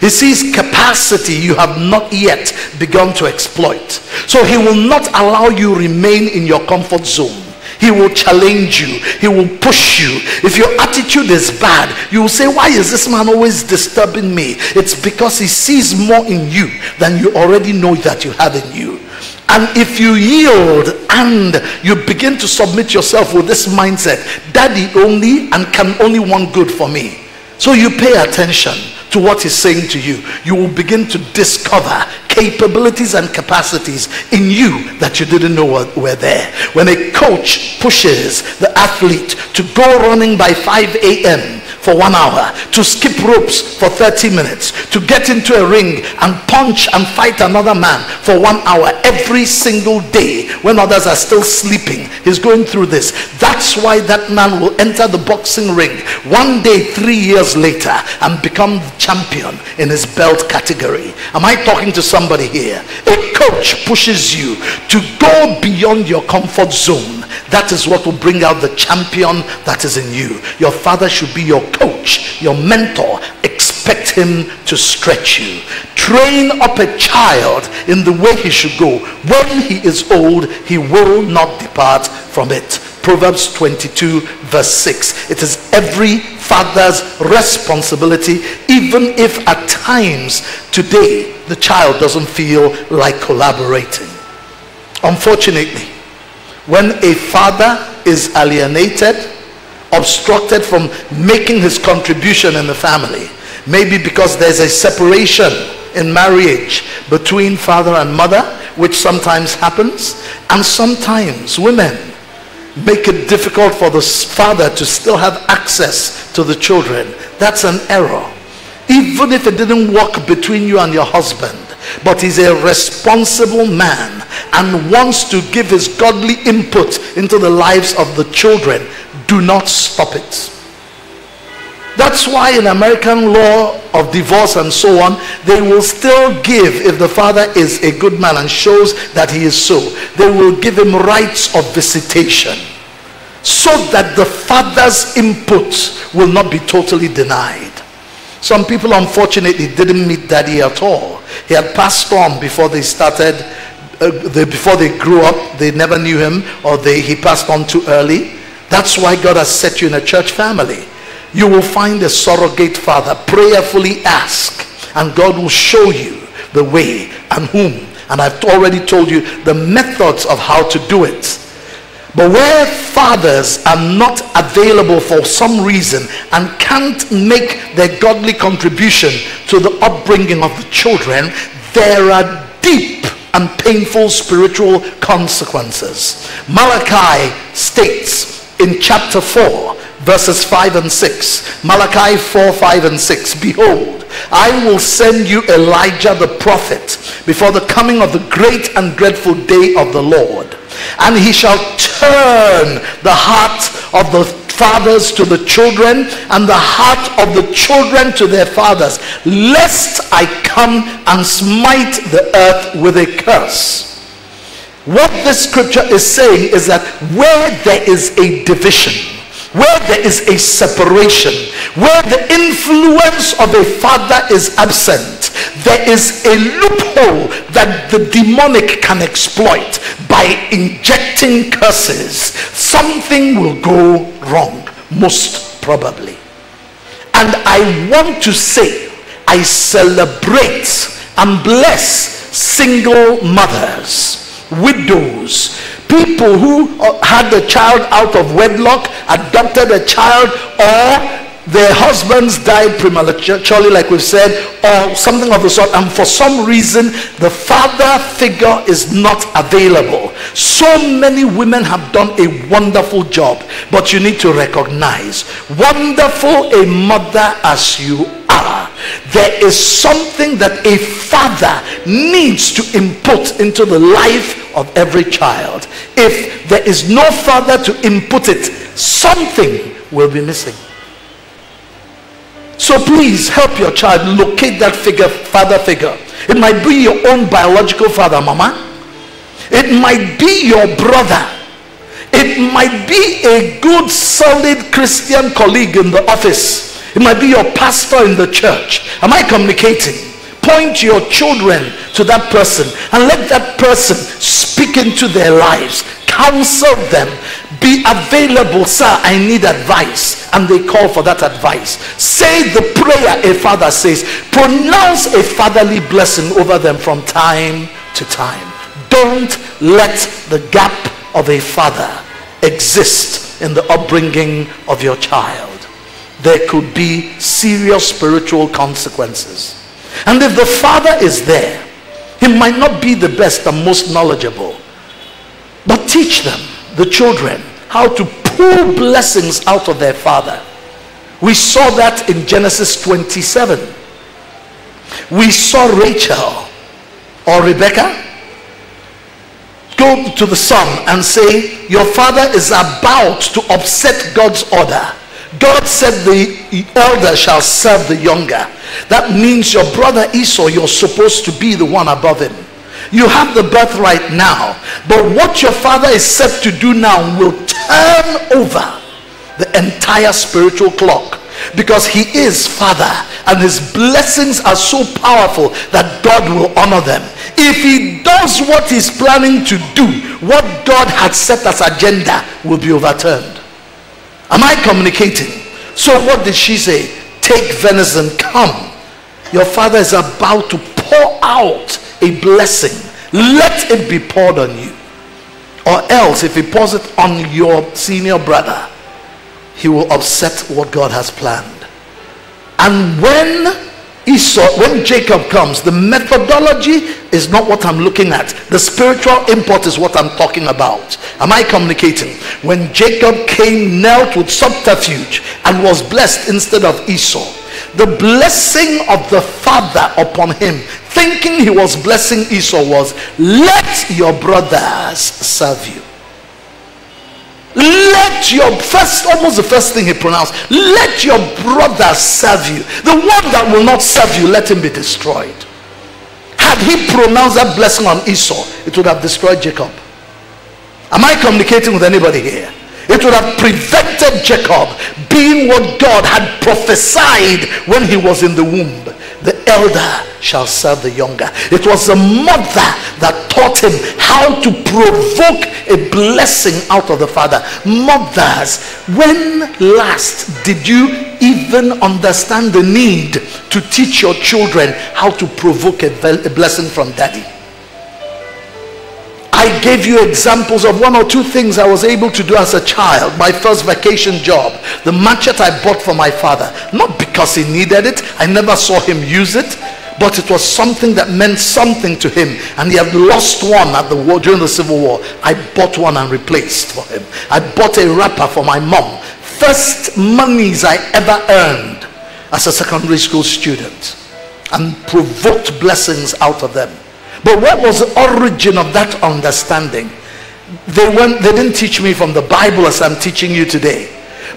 He sees capacity you have not yet begun to exploit. So he will not allow you remain in your comfort zone. He will challenge you. He will push you. If your attitude is bad, you will say, Why is this man always disturbing me? It's because he sees more in you than you already know that you have in you. And if you yield and you begin to submit yourself with this mindset, daddy only and can only want good for me. So you pay attention to what he's saying to you. You will begin to discover capabilities and capacities in you that you didn't know were, there. When a coach pushes the athlete to go running by 5 a.m., for one hour, to skip ropes for 30 minutes, to get into a ring and punch and fight another man for one hour every single day when others are still sleeping. He's going through this. That's why that man will enter the boxing ring one day, three years later, and become the champion in his belt category. Am I talking to somebody here? A coach pushes you to go beyond your comfort zone. That is what will bring out the champion that is in you. Your father should be your coach, your mentor. Expect him to stretch you. Train up a child in the way he should go. When he is old, he will not depart from it. Proverbs 22, verse 6. It is every father's responsibility, even if at times today the child doesn't feel like collaborating. Unfortunately, when a father is alienated, obstructed from making his contribution in the family, maybe because there's a separation in marriage between father and mother, which sometimes happens, and sometimes women make it difficult for the father to still have access to the children. That's an error. Even if it didn't work between you and your husband, but he's a responsible man and wants to give his godly input into the lives of the children, do not stop it. That's why in American law of divorce and so on, they will still give, if the father is a good man and shows that he is so, they will give him rights of visitation so that the father's input will not be totally denied. Some people unfortunately didn't meet daddy at all. He had passed on before they started, uh, they, before they grew up, they never knew him or they, he passed on too early. That's why God has set you in a church family. You will find a surrogate father. Prayerfully ask, and God will show you the way and whom. And I've already told you the methods of how to do it. But where fathers are not available for some reason and can't make their godly contribution to the upbringing of the children, there are deep and painful spiritual consequences. Malachi states in chapter 4, verses 5 and 6. Malachi 4, 5 and 6. Behold, I will send you Elijah the prophet before the coming of the great and dreadful day of the Lord. And he shall turn the heart of the fathers to the children and the heart of the children to their fathers, lest I come and smite the earth with a curse. What this scripture is saying is that where there is a division, where there is a separation, where the influence of a father is absent, there is a loophole that the demonic can exploit by injecting curses. Something will go wrong, most probably. And I want to say, I celebrate and bless single mothers, widows, people who uh, had a child out of wedlock, adopted a child, or their husbands died prematurely, like we've said, or something of the sort, and for some reason the father figure is not available. So many women have done a wonderful job, but you need to recognize wonderful a mother as you there is something that a father needs to input into the life of every child. If there is no father to input it, something will be missing. So please help your child locate that figure, father figure. It might be your own biological father, mama. It might be your brother. It might be a good, solid Christian colleague in the office. It might be your pastor in the church. Am I communicating? Point your children to that person and let that person speak into their lives. Counsel them. Be available, sir. I need advice. And they call for that advice. Say the prayer a father says. Pronounce a fatherly blessing over them from time to time. Don't let the gap of a father exist in the upbringing of your child there could be serious spiritual consequences. And if the father is there, he might not be the best and most knowledgeable, but teach them, the children, how to pull blessings out of their father. We saw that in Genesis 27. We saw Rachel or Rebecca go to the son and say, Your father is about to upset God's order God said the elder shall serve the younger. That means your brother Esau, you're supposed to be the one above him. You have the birthright now. But what your father is set to do now will turn over the entire spiritual clock. because he is father and his blessings are so powerful that God will honor them. If he does what he's planning to do, what God had set as agenda will be overturned. Am I communicating? So what did she say? Take venison, come. Your father is about to pour out a blessing. Let it be poured on you. Or else, if he pours it on your senior brother, he will upset what God has planned. And when Esau, when Jacob comes, the methodology is not what I'm looking at. The spiritual import is what I'm talking about. Am I communicating? When Jacob came, knelt with subterfuge and was blessed instead of Esau, the blessing of the father upon him, thinking he was blessing Esau, was let your brothers serve you. Let your first, almost the first thing he pronounced, let your brother serve you. The one that will not serve you, let him be destroyed. Had he pronounced that blessing on Esau, it would have destroyed Jacob. Am I communicating with anybody here? It would have prevented Jacob being what God had prophesied when he was in the womb. Elder shall serve the younger. It was the mother that taught him how to provoke a blessing out of the father. Mothers, when last did you even understand the need to teach your children how to provoke a blessing from daddy? I gave you examples of one or two things I was able to do as a child. My first vacation job, the machete I bought for my father, not because he needed it, I never saw him use it, but it was something that meant something to him. And he had lost one at the war during the Civil War. I bought one and replaced for him. I bought a wrapper for my mom. First monies I ever earned as a secondary school student and provoked blessings out of them. But what was the origin of that understanding? They went they didn't teach me from the Bible as I'm teaching you today.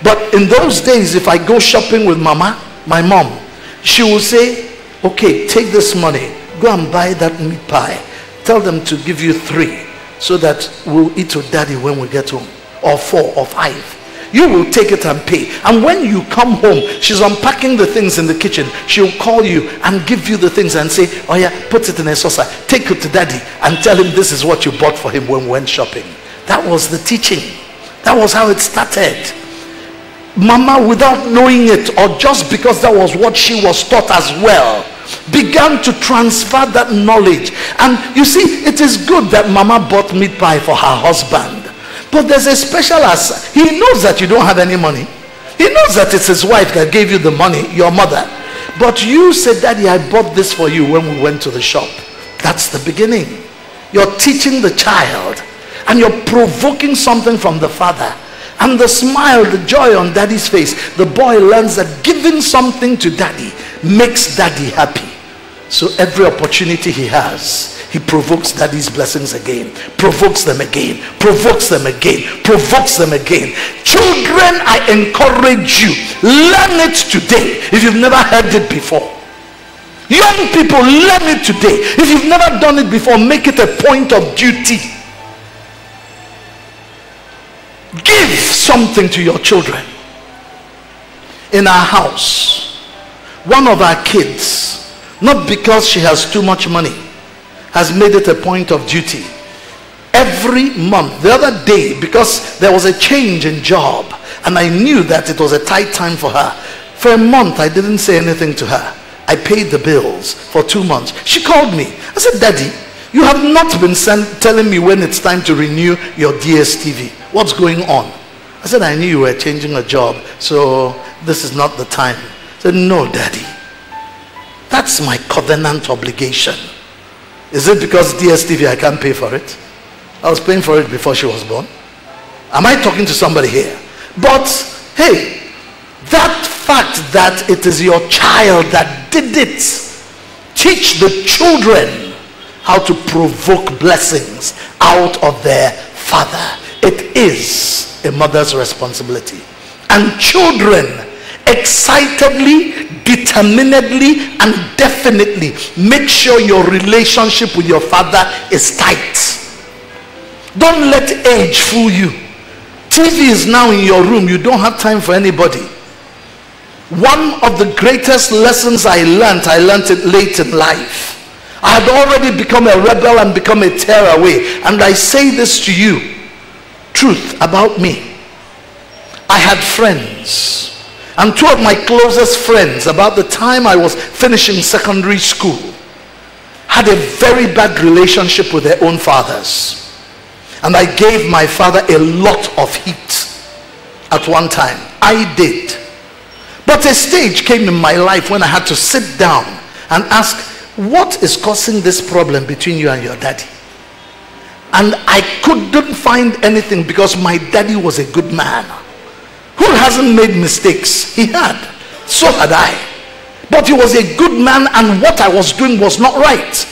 But in those days, if I go shopping with mama, my mom, she will say, Okay, take this money, go and buy that meat pie. Tell them to give you three so that we'll eat with daddy when we get home. Or four or five you will take it and pay. And when you come home, she's unpacking the things in the kitchen. She'll call you and give you the things and say, Oh, yeah, put it in a saucer, take it to daddy, and tell him this is what you bought for him when we went shopping. That was the teaching, that was how it started. Mama, without knowing it, or just because that was what she was taught as well, began to transfer that knowledge. And you see, it is good that Mama bought meat pie for her husband but there's a special as he knows that you don't have any money. He knows that it's his wife that gave you the money, your mother. But you said, Daddy, I bought this for you when we went to the shop. That's the beginning. You're teaching the child and you're provoking something from the father. And the smile, the joy on daddy's face, the boy learns that giving something to daddy makes daddy happy. So every opportunity he has, he provokes daddy's blessings again, provokes them again, provokes them again, provokes them again. Children, I encourage you, learn it today if you've never heard it before. Young people, learn it today. If you've never done it before, make it a point of duty. Give something to your children. In our house, one of our kids, not because she has too much money, has made it a point of duty. Every month the other day because there was a change in job and i knew that it was a tight time for her. For a month i didn't say anything to her. I paid the bills for two months. She called me. I said daddy you have not been telling me when it's time to renew your dstv what's going on? I said i knew you were changing a job so this is not the time. I said no daddy. That's my covenant obligation is it because DSTV I can't pay for it? I was paying for it before she was born. Am I talking to somebody here? But hey, that fact that it is your child that did it, teach the children how to provoke blessings out of their father. It is a mother's responsibility. And children excitedly, determinedly, and definitely make sure your relationship with your father is tight. Don't let age fool you. TV is now in your room. You don't have time for anybody. One of the greatest lessons I learned, I learned it late in life. I had already become a rebel and become a tearaway. And I say this to you truth about me. I had friends. And two of my closest friends, about the time I was finishing secondary school, had a very bad relationship with their own fathers. And I gave my father a lot of heat at one time. I did. But a stage came in my life when I had to sit down and ask, what is causing this problem between you and your daddy? And I couldn't find anything because my daddy was a good man who hasn't made mistakes. He had. So had I. But he was a good man, and what I was doing was not right.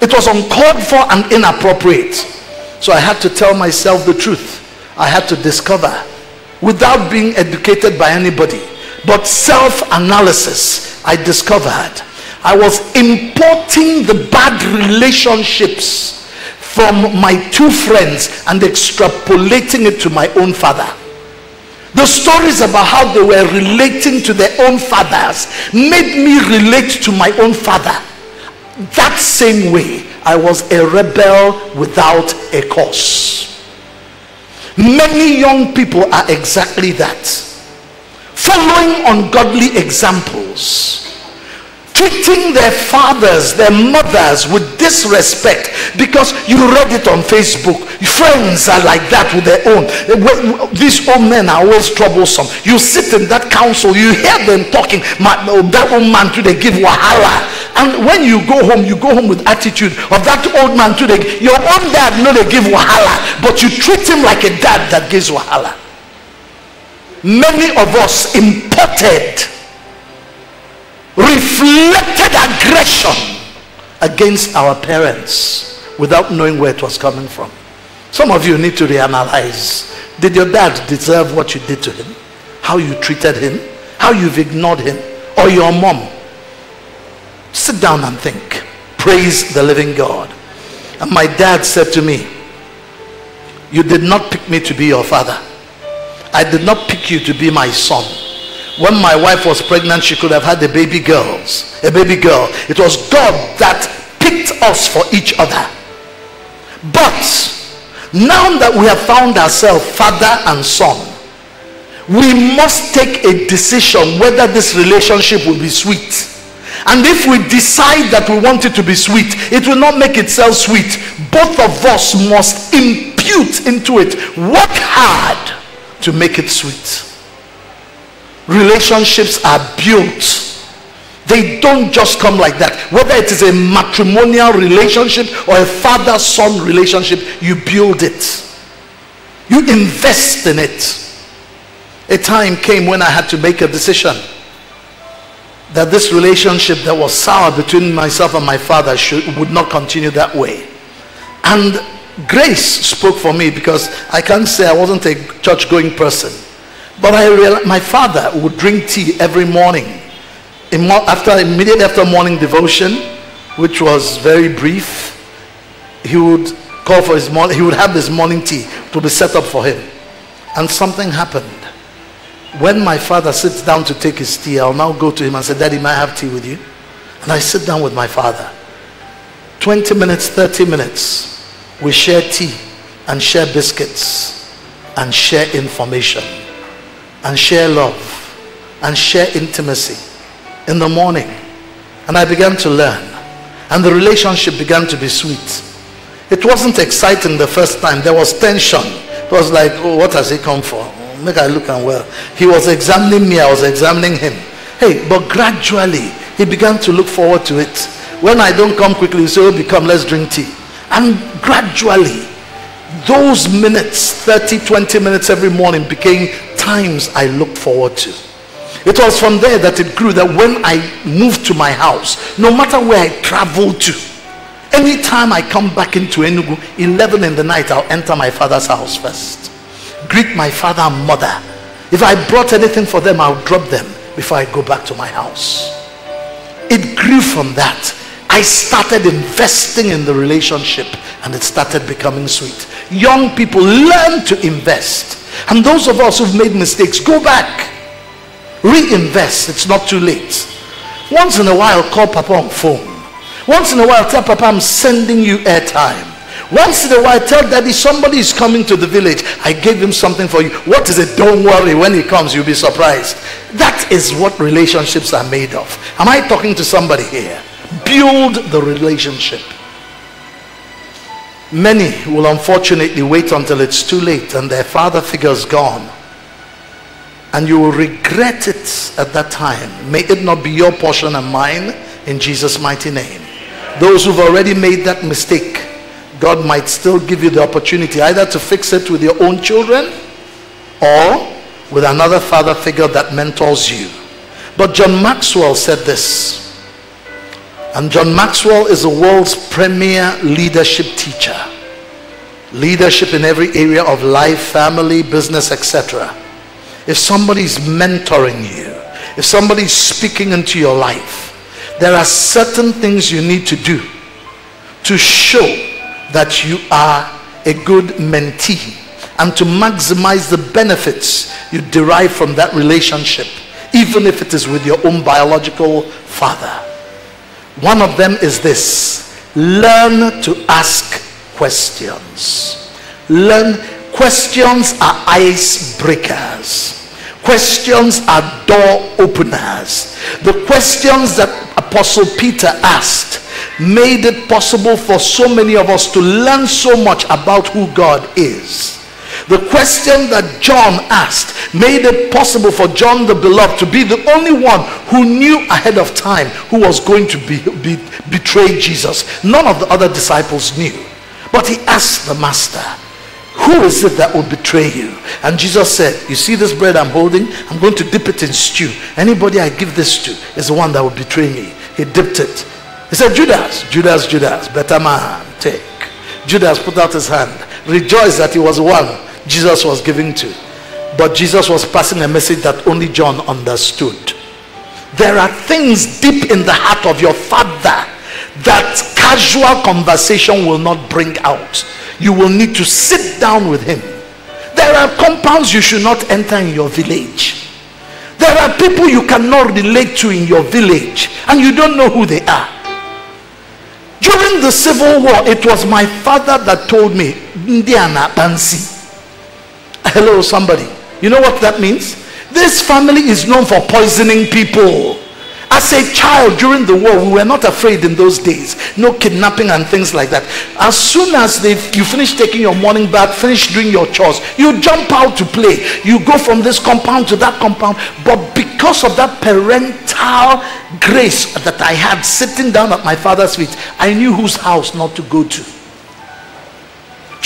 It was uncalled for and inappropriate. So I had to tell myself the truth. I had to discover without being educated by anybody, but self analysis. I discovered I was importing the bad relationships from my two friends and extrapolating it to my own father. The stories about how they were relating to their own fathers made me relate to my own father. That same way, I was a rebel without a cause. Many young people are exactly that. Following ungodly examples treating their fathers, their mothers with disrespect because you read it on Facebook. Friends are like that with their own. These old men are always troublesome. You sit in that council, you hear them talking. My, oh, that old man too, they give wahala. And when you go home, you go home with attitude of that old man too. Your own dad know they give wahala, but you treat him like a dad that gives wahala. Many of us imported reflected aggression against our parents without knowing where it was coming from. Some of you need to reanalyze. Did your dad deserve what you did to him? How you treated him? How you've ignored him? Or your mom? Sit down and think. Praise the living God. And my dad said to me, You did not pick me to be your father. I did not pick you to be my son when my wife was pregnant she could have had a baby girls a baby girl. It was god that picked us for each other. But now that we have found ourselves father and son we must take a decision whether this relationship will be sweet. And if we decide that we want it to be sweet it will not make itself sweet. Both of us must impute into it work hard to make it sweet relationships are built. They don't just come like that. Whether it is a matrimonial relationship or a father son relationship you build it. You invest in it. A time came when i had to make a decision that this relationship that was sour between myself and my father should would not continue that way. And grace spoke for me because i can't say i wasn't a church going person but I realized my father would drink tea every morning. After immediately after morning devotion, which was very brief, he would call for his morning. He would have this morning tea to be set up for him, and something happened. When my father sits down to take his tea, I'll now go to him and say, "Daddy, may I have tea with you?" And I sit down with my father. Twenty minutes, thirty minutes, we share tea and share biscuits and share information and share love and share intimacy in the morning. And I began to learn. And the relationship began to be sweet. It wasn't exciting the first time. There was tension. It was like, oh, what has he come for? Make I look and well. He was examining me. I was examining him. Hey, but gradually he began to look forward to it. When I don't come quickly, he said, oh, come, let's drink tea. And gradually, those minutes, 30, 20 minutes every morning became times I looked forward to. It was from there that it grew that when I moved to my house, no matter where I traveled to, anytime I come back into Enugu, 11 in the night, I'll enter my father's house first. Greet my father and mother. If I brought anything for them, I'll drop them before I go back to my house. It grew from that. I started investing in the relationship and it started becoming sweet. Young people learn to invest and those of us who've made mistakes, go back. Reinvest. It's not too late. Once in a while, call Papa on phone. Once in a while, tell Papa I'm sending you airtime. Once in a while, tell Daddy somebody is coming to the village. I gave him something for you. What is it? Don't worry. When he comes, you'll be surprised. That is what relationships are made of. Am I talking to somebody here? Build the relationship. Many will unfortunately wait until it's too late and their father figure's gone. And you will regret it at that time. May it not be your portion and mine in Jesus' mighty name. Those who've already made that mistake, God might still give you the opportunity either to fix it with your own children or with another father figure that mentors you. But John Maxwell said this. And John Maxwell is the world's premier leadership teacher. Leadership in every area of life, family, business, etc. If somebody is mentoring you, if somebody is speaking into your life, there are certain things you need to do to show that you are a good mentee and to maximize the benefits you derive from that relationship, even if it is with your own biological father. One of them is this learn to ask questions. Learn questions are icebreakers. Questions are door openers. The questions that Apostle Peter asked made it possible for so many of us to learn so much about who God is. The question that John asked made it possible for John the Beloved to be the only one who knew ahead of time who was going to be, be, betray Jesus. None of the other disciples knew. But he asked the master, Who is it that will betray you? And Jesus said, You see this bread I'm holding? I'm going to dip it in stew. Anybody I give this to is the one that will betray me. He dipped it. He said, Judas, Judas, Judas, better man, take. Judas put out his hand, rejoiced that he was one Jesus was giving to. But Jesus was passing a message that only John understood. There are things deep in the heart of your father that casual conversation will not bring out. You will need to sit down with him. There are compounds you should not enter in your village. There are people you cannot relate to in your village and you don't know who they are. During the Civil War, it was my father that told me, Indiana Bansi. Hello, somebody. You know what that means? This family is known for poisoning people. As a child during the war, we were not afraid in those days. No kidnapping and things like that. As soon as you finish taking your morning bath, finish doing your chores, you jump out to play. You go from this compound to that compound. But because of that parental grace that I had sitting down at my father's feet, I knew whose house not to go to.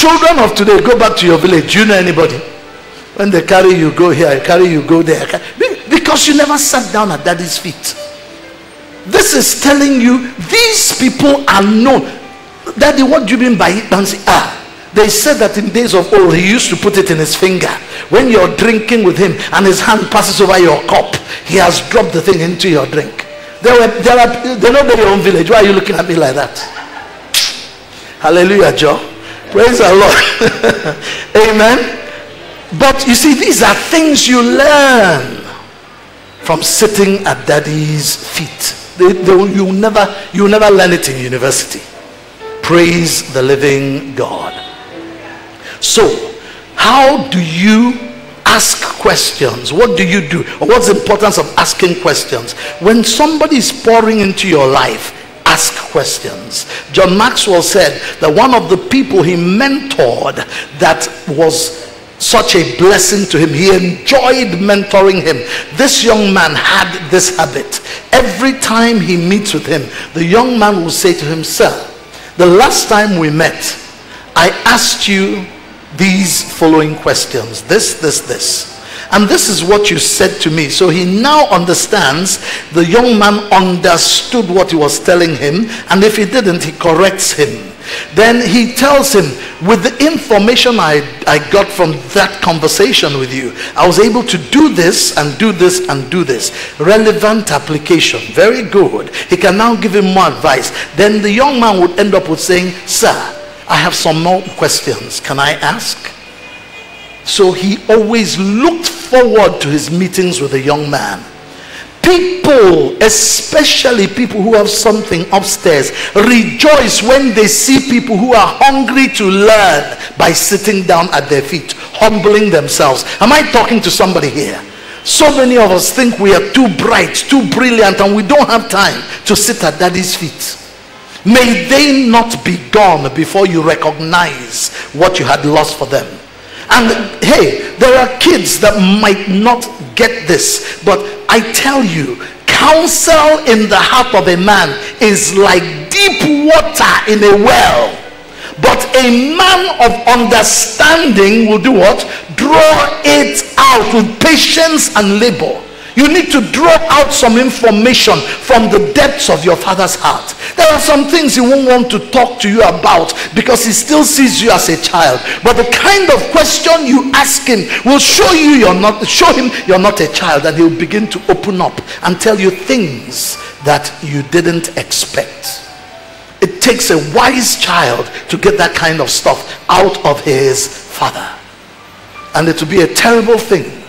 Children of today, go back to your village. Do you know anybody? When they carry you, go here, I carry you, go there. Because you never sat down at daddy's feet. This is telling you these people are known. Daddy, what do you mean by it? Ah, they said that in days of old he used to put it in his finger. When you're drinking with him and his hand passes over your cup, he has dropped the thing into your drink. There were are they know your own village. Why are you looking at me like that? Hallelujah, Joe. Praise the Lord. (laughs) Amen. But you see, these are things you learn from sitting at daddy's feet. They, they, you never you never learn it in university. Praise the living God. So, how do you ask questions? What do you do? Or what's the importance of asking questions? When somebody is pouring into your life, ask questions. John Maxwell said that one of the people he mentored that was such a blessing to him. He enjoyed mentoring him. This young man had this habit. Every time he meets with him, the young man will say to him, Sir, the last time we met, I asked you these following questions this, this, this. And this is what you said to me. So he now understands the young man understood what he was telling him. And if he didn't, he corrects him. Then he tells him, with the information I, I got from that conversation with you, I was able to do this and do this and do this. Relevant application. Very good. He can now give him more advice. Then the young man would end up with saying, Sir, I have some more questions. Can I ask? So he always looked forward to his meetings with the young man People, especially people who have something upstairs, rejoice when they see people who are hungry to learn by sitting down at their feet, humbling themselves. Am I talking to somebody here? So many of us think we are too bright, too brilliant, and we don't have time to sit at daddy's feet. May they not be gone before you recognize what you had lost for them. And hey, there are kids that might not get this, but I tell you, counsel in the heart of a man is like deep water in a well. But a man of understanding will do what? Draw it out with patience and labor. You need to draw out some information from the depths of your father's heart. There are some things he won't want to talk to you about because he still sees you as a child. But the kind of question you ask him will show you you're not show him you're not a child and he'll begin to open up and tell you things that you didn't expect. It takes a wise child to get that kind of stuff out of his father. And it will be a terrible thing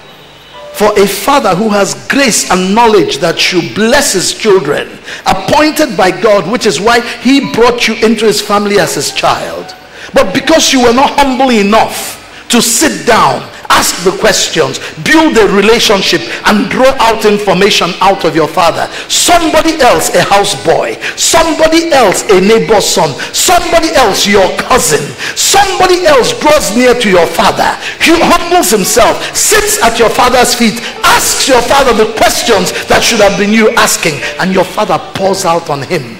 for a father who has grace and knowledge that should bless his children, appointed by God, which is why he brought you into his family as his child. But because you were not humble enough to sit down ask the questions, build a relationship, and draw out information out of your father. Somebody else, a houseboy, somebody else, a neighbor's son, somebody else, your cousin, somebody else draws near to your father. He humbles himself, sits at your father's feet, asks your father the questions that should have been you asking, and your father pours out on him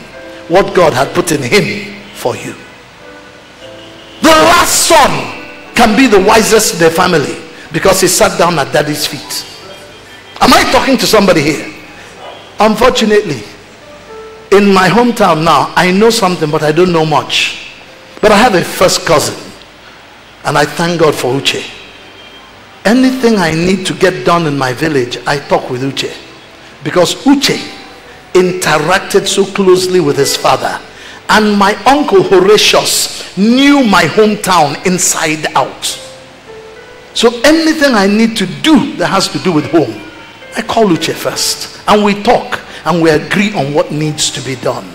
what God had put in him for you. The last son can be the wisest in the family because he sat down at daddy's feet. Am I talking to somebody here? Unfortunately, in my hometown now, I know something, but I don't know much. But I have a first cousin, and I thank God for Uche. Anything I need to get done in my village, I talk with Uche. Because Uche interacted so closely with his father. And my uncle Horatius knew my hometown inside out. So anything I need to do that has to do with home, I call Uche first. And we talk and we agree on what needs to be done.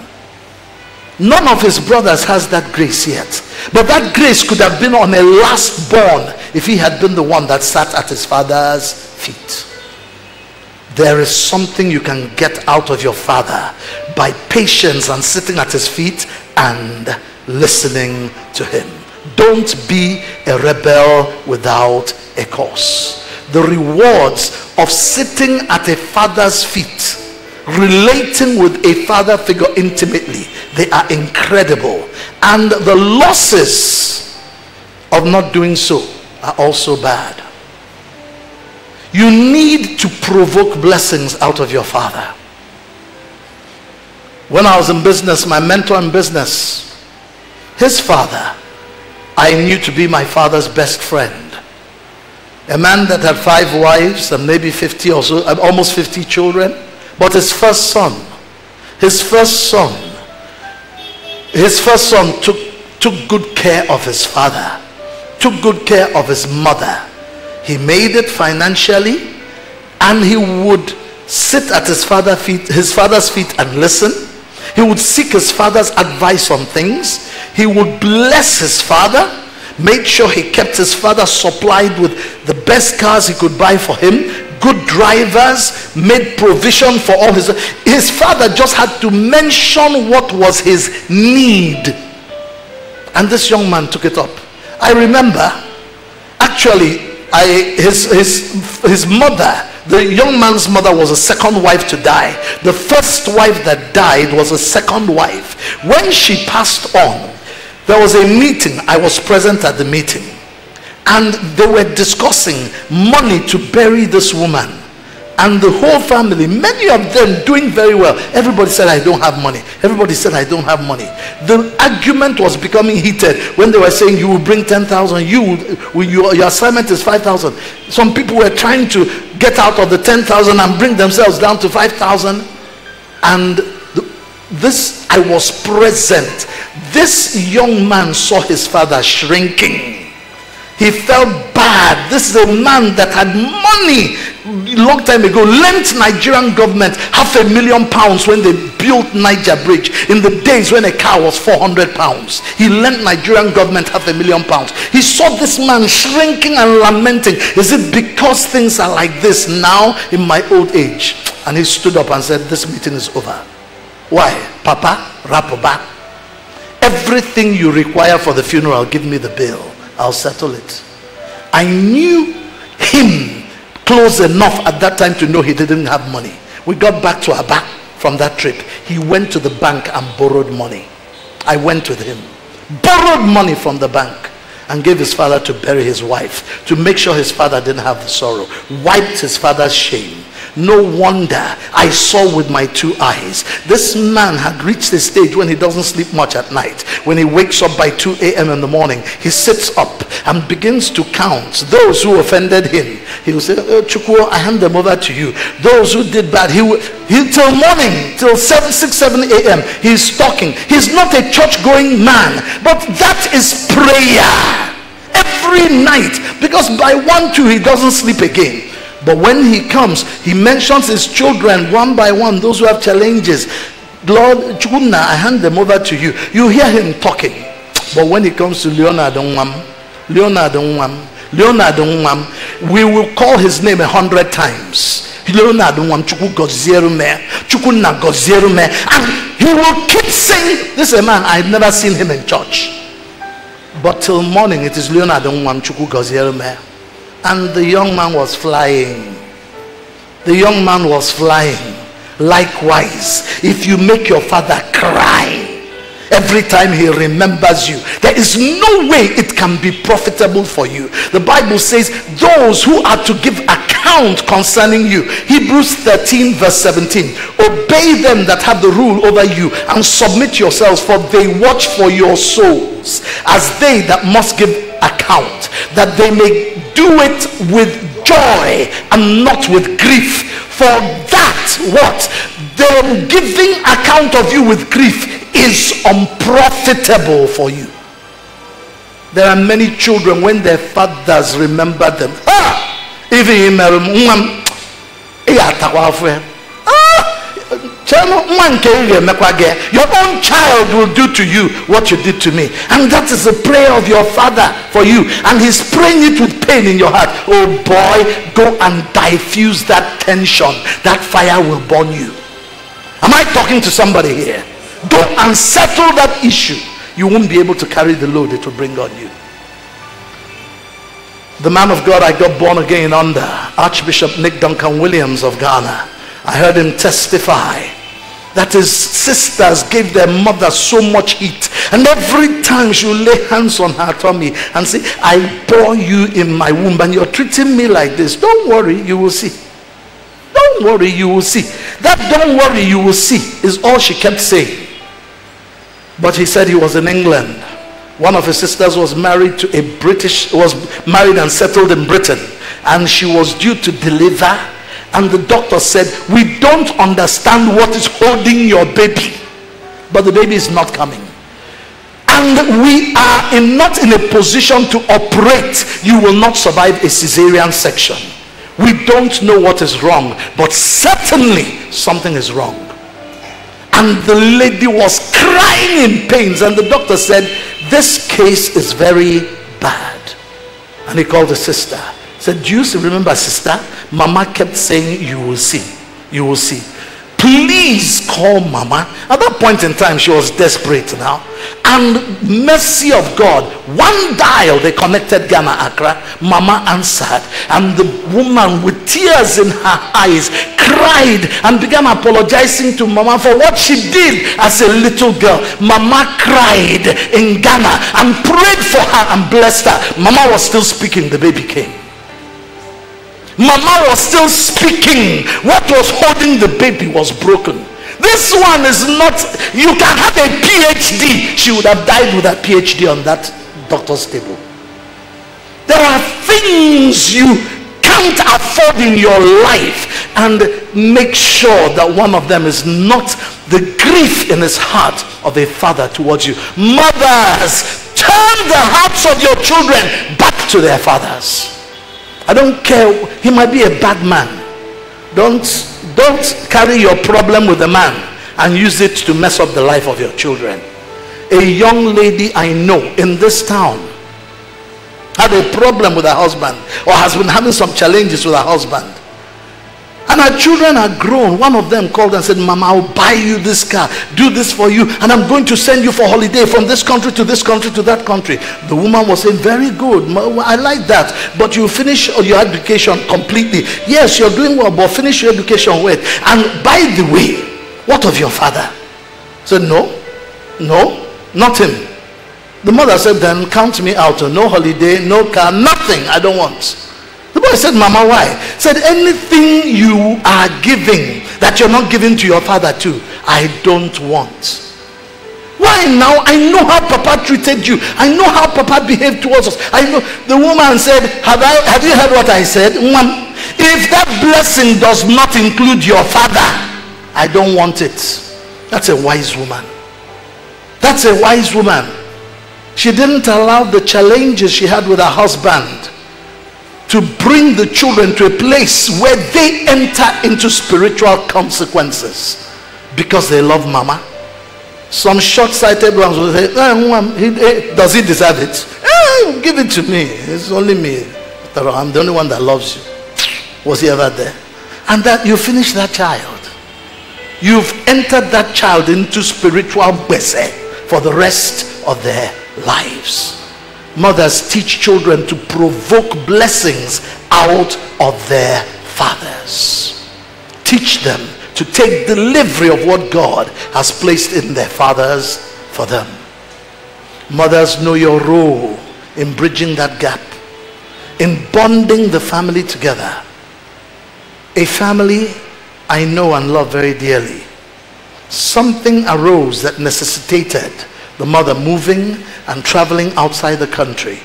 None of his brothers has that grace yet. But that grace could have been on a last born if he had been the one that sat at his father's feet. There is something you can get out of your father by patience and sitting at his feet and listening to him. Don't be a rebel without a cause. The rewards of sitting at a father's feet, relating with a father figure intimately, they are incredible. And the losses of not doing so are also bad. You need to provoke blessings out of your father. When I was in business, my mentor in business, his father I knew to be my father's best friend. A man that had five wives and maybe 50 or so, uh, almost 50 children. But his first son, his first son, his first son took, took good care of his father, took good care of his mother. He made it financially and he would sit at his, father feet, his father's feet and listen. He would seek his father's advice on things he would bless his father, make sure he kept his father supplied with the best cars he could buy for him, good drivers, made provision for all his. His father just had to mention what was his need. And this young man took it up. I remember, actually, I, his, his, his mother, the young man's mother was a second wife to die. The first wife that died was a second wife. When she passed on, there was a meeting. I was present at the meeting. And they were discussing money to bury this woman. And the whole family, many of them doing very well. Everybody said, I don't have money. Everybody said, I don't have money. The argument was becoming heated when they were saying, You will bring 10,000, you, your, your assignment is 5,000. Some people were trying to get out of the 10,000 and bring themselves down to 5,000. And this, I was present. This young man saw his father shrinking. He felt bad. This is a man that had money long time ago, lent Nigerian government half a million pounds when they built Niger Bridge in the days when a car was 400 pounds. He lent Nigerian government half a million pounds. He saw this man shrinking and lamenting. Is it because things are like this now in my old age? And he stood up and said, This meeting is over. Why? Papa, Rapoba, everything you require for the funeral, give me the bill. I'll settle it. I knew him close enough at that time to know he didn't have money. We got back to Aba from that trip. He went to the bank and borrowed money. I went with him, borrowed money from the bank, and gave his father to bury his wife to make sure his father didn't have the sorrow, wiped his father's shame. No wonder I saw with my two eyes. This man had reached a stage when he doesn't sleep much at night. When he wakes up by 2 a.m. in the morning, he sits up and begins to count those who offended him. He will say, oh, Chukwu, I hand them over to you. Those who did bad, he will, he, till morning, till 7, 6, 7 a.m., he's talking. He's not a church going man, but that is prayer every night because by 1 2 he doesn't sleep again. But when he comes, he mentions his children one by one, those who have challenges. Lord Chukuna, I hand them over to you. You hear him talking. But when it comes to Leonard Nwam, Leonard Nwam, Leonard Nwam, we will call his name a hundred times. Leonard Nwam, Chukwu Gozieru me, Chukwu na Gozieru me. And he will keep saying, this is a man, I've never seen him in church. But till morning, it is Leonard Nwam, Chukwu Gozieru me. And the young man was flying. The young man was flying. Likewise, if you make your father cry every time he remembers you, there is no way it can be profitable for you. The Bible says, Those who are to give account concerning you, Hebrews 13, verse 17, obey them that have the rule over you and submit yourselves, for they watch for your souls as they that must give account, that they may do it with joy and not with grief. For that, what? The giving account of you with grief is unprofitable for you. There are many children when their fathers remember them. Ah! Even in your own child will do to you what you did to me. And that is the prayer of your father for you. And he's praying it with pain in your heart. Oh boy, go and diffuse that tension. That fire will burn you. Am I talking to somebody here? Go and settle that issue. You won't be able to carry the load it will bring on you. The man of God I got born again under, Archbishop Nick Duncan Williams of Ghana. I heard him testify that his sisters gave their mother so much heat. And every time she would lay hands on her tummy and say, I bore you in my womb and you're treating me like this. Don't worry, you will see. Don't worry, you will see. That don't worry, you will see is all she kept saying. But he said he was in England. One of his sisters was married to a British, was married and settled in Britain. And she was due to deliver and the doctor said, We don't understand what is holding your baby, but the baby is not coming. And we are in, not in a position to operate. You will not survive a cesarean section. We don't know what is wrong, but certainly something is wrong. And the lady was crying in pains, and the doctor said, This case is very bad. And he called the sister said, Do you remember, sister? Mama kept saying, You will see. You will see. Please call mama. At that point in time, she was desperate now. And mercy of God, one dial they connected Ghana Accra. Mama answered, and the woman with tears in her eyes cried and began apologizing to mama for what she did as a little girl. Mama cried in Ghana and prayed for her and blessed her. Mama was still speaking, the baby came. Mama was still speaking. What was holding the baby was broken. This one is not, you can have a PhD. She would have died with a PhD on that doctor's table. There are things you can't afford in your life and make sure that one of them is not the grief in his heart of a father towards you. Mothers, turn the hearts of your children back to their fathers. I don't care. He might be a bad man. Don't don't carry your problem with the man and use it to mess up the life of your children. A young lady I know in this town had a problem with her husband or has been having some challenges with her husband. And her children are grown. One of them called and said, Mama, I'll buy you this car, do this for you, and I'm going to send you for holiday from this country to this country to that country. The woman was saying, Very good. I like that. But you finish your education completely. Yes, you're doing well, but finish your education with. And by the way, what of your father? Said, No, no, not him. The mother said, Then count me out. No holiday, no car, nothing. I don't want. The boy said, Mama, why? Said, anything you are giving that you're not giving to your father too, I don't want. Why now? I know how Papa treated you. I know how Papa behaved towards us. I know. The woman said, Have I have you heard what I said? Mom, if that blessing does not include your father, I don't want it. That's a wise woman. That's a wise woman. She didn't allow the challenges she had with her husband to bring the children to a place where they enter into spiritual consequences because they love mama. Some short-sighted ones will say, "Eh, does he deserve it? Eh, give it to me. It's only me. I'm the only one that loves you. Was he ever there? And that you finish that child. You've entered that child into spiritual bese for the rest of their lives. Mothers teach children to provoke blessings out of their fathers. Teach them to take delivery of what God has placed in their fathers for them. Mothers know your role in bridging that gap, in bonding the family together. A family I know and love very dearly. Something arose that necessitated the mother moving and traveling outside the country.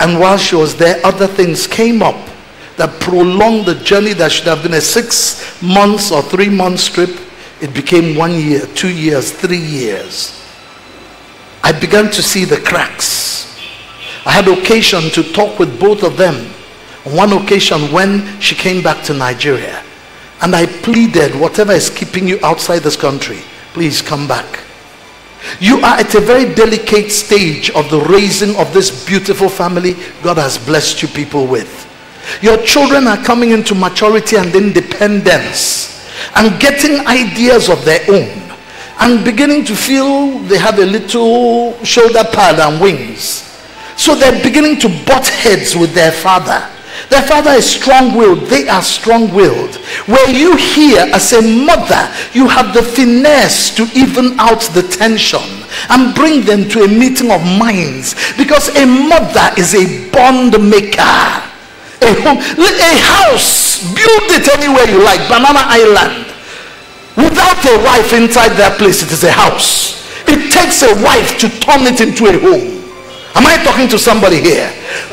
And while she was there, other things came up that prolonged the journey that should have been a six months or three months trip. It became one year, two years, three years. I began to see the cracks. I had occasion to talk with both of them. On one occasion, when she came back to Nigeria, and I pleaded, whatever is keeping you outside this country, please come back. You are at a very delicate stage of the raising of this beautiful family God has blessed you people with. Your children are coming into maturity and independence and getting ideas of their own and beginning to feel they have a little shoulder pad and wings. So they're beginning to butt heads with their father. Their father is strong willed, they are strong willed. Where you here, as a mother, you have the finesse to even out the tension and bring them to a meeting of minds because a mother is a bond maker. A home, a house, build it anywhere you like, Banana Island. Without a wife inside that place, it is a house. It takes a wife to turn it into a home. Am I talking to somebody here?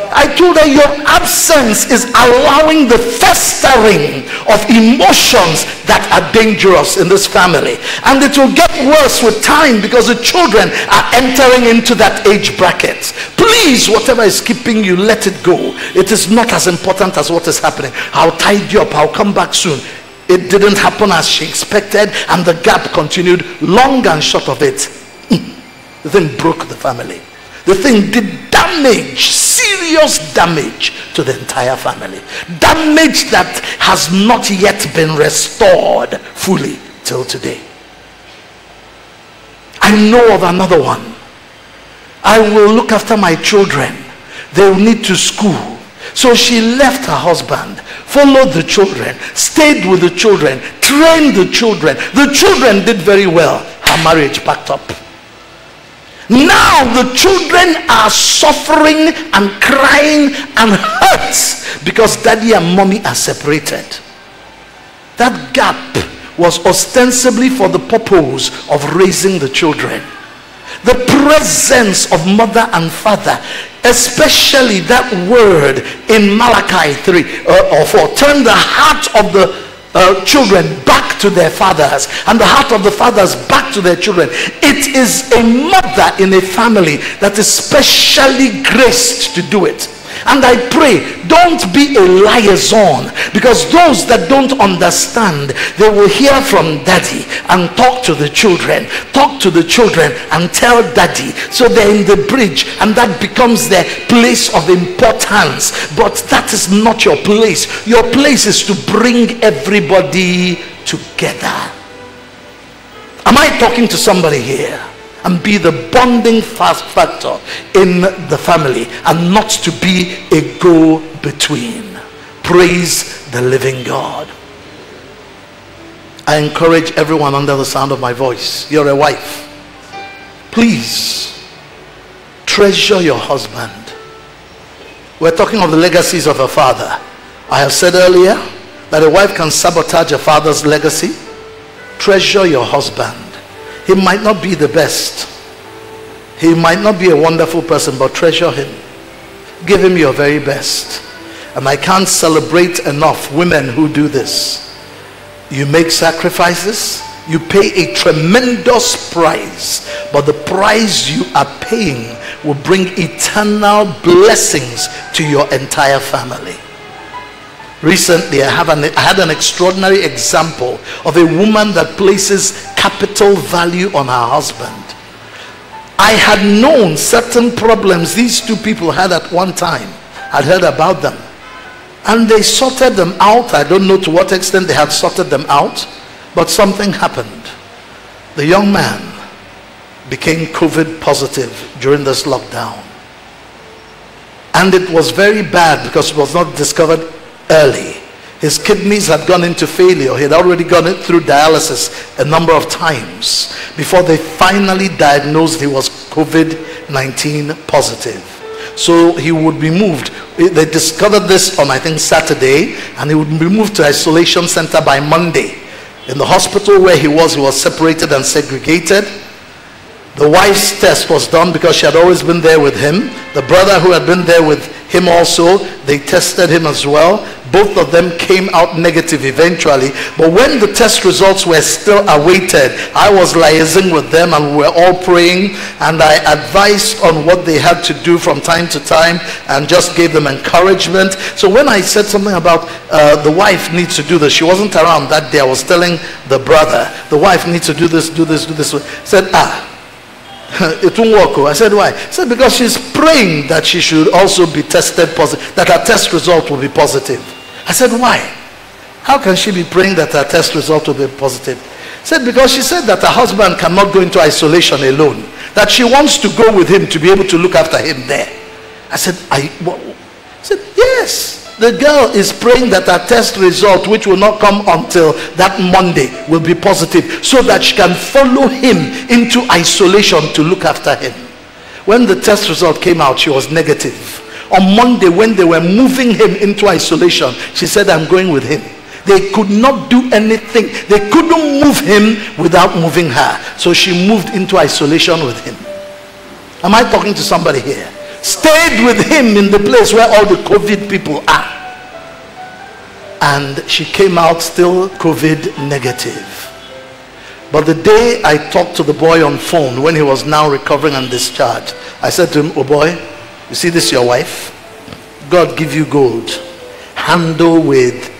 I told her your absence is allowing the festering of emotions that are dangerous in this family. And it will get worse with time because the children are entering into that age bracket. Please, whatever is keeping you, let it go. It is not as important as what is happening. I'll tidy up, I'll come back soon. It didn't happen as she expected, and the gap continued. Long and short of it, (laughs) the thing broke the family. The thing did damage, serious damage to the entire family. Damage that has not yet been restored fully till today. I know of another one. I will look after my children. They will need to school. So she left her husband, followed the children, stayed with the children, trained the children. The children did very well. Her marriage packed up. Now the children are suffering and crying and hurt because daddy and mommy are separated. That gap was ostensibly for the purpose of raising the children. The presence of mother and father, especially that word in Malachi 3 uh, or 4, turn the heart of the uh, children back to their fathers and the heart of the fathers back to their children. It is a mother in a family that is specially graced to do it. And I pray, don't be a liaison because those that don't understand, they will hear from daddy and talk to the children, talk to the children and tell daddy. So they're in the bridge and that becomes their place of importance. But that is not your place. Your place is to bring everybody together. Am I talking to somebody here? And be the bonding fast factor in the family and not to be a go between. Praise the living God. I encourage everyone under the sound of my voice. You're a wife. Please treasure your husband. We're talking of the legacies of a father. I have said earlier that a wife can sabotage a father's legacy. Treasure your husband. He might not be the best. He might not be a wonderful person, but treasure him. Give him your very best. And I can't celebrate enough women who do this. You make sacrifices, you pay a tremendous price, but the price you are paying will bring eternal blessings to your entire family. Recently, I, have an, I had an extraordinary example of a woman that places capital value on her husband. I had known certain problems these two people had at one time. I'd heard about them. And they sorted them out. I don't know to what extent they had sorted them out, but something happened. The young man became COVID positive during this lockdown. And it was very bad because it was not discovered early. His kidneys had gone into failure. He had already gone through dialysis a number of times before they finally diagnosed he was COVID 19 positive. So he would be moved. They discovered this on, I think, Saturday, and he would be moved to isolation center by Monday. In the hospital where he was, he was separated and segregated. The wife's test was done because she had always been there with him. The brother who had been there with him also, they tested him as well. Both of them came out negative eventually. But when the test results were still awaited, I was liaising with them and we were all praying. And I advised on what they had to do from time to time and just gave them encouragement. So when I said something about uh, the wife needs to do this, she wasn't around that day. I was telling the brother, the wife needs to do this, do this, do this. said, ah, it won't work. oh. I said, why? He said, because she's praying that she should also be tested positive, that her test result will be positive. I said, why? How can she be praying that her test result will be positive? He said, because she said that her husband cannot go into isolation alone, that she wants to go with him to be able to look after him there. I said, I, what? I said, yes. The girl is praying that her test result, which will not come until that Monday, will be positive so that she can follow him into isolation to look after him. When the test result came out, she was negative. On Monday, when they were moving him into isolation, she said, I'm going with him. They could not do anything. They couldn't move him without moving her. So she moved into isolation with him. Am I talking to somebody here? Stayed with him in the place where all the COVID people are. And she came out still COVID negative. But the day I talked to the boy on phone when he was now recovering and discharged, I said to him, Oh boy, you see this your wife? God give you gold. Handle with.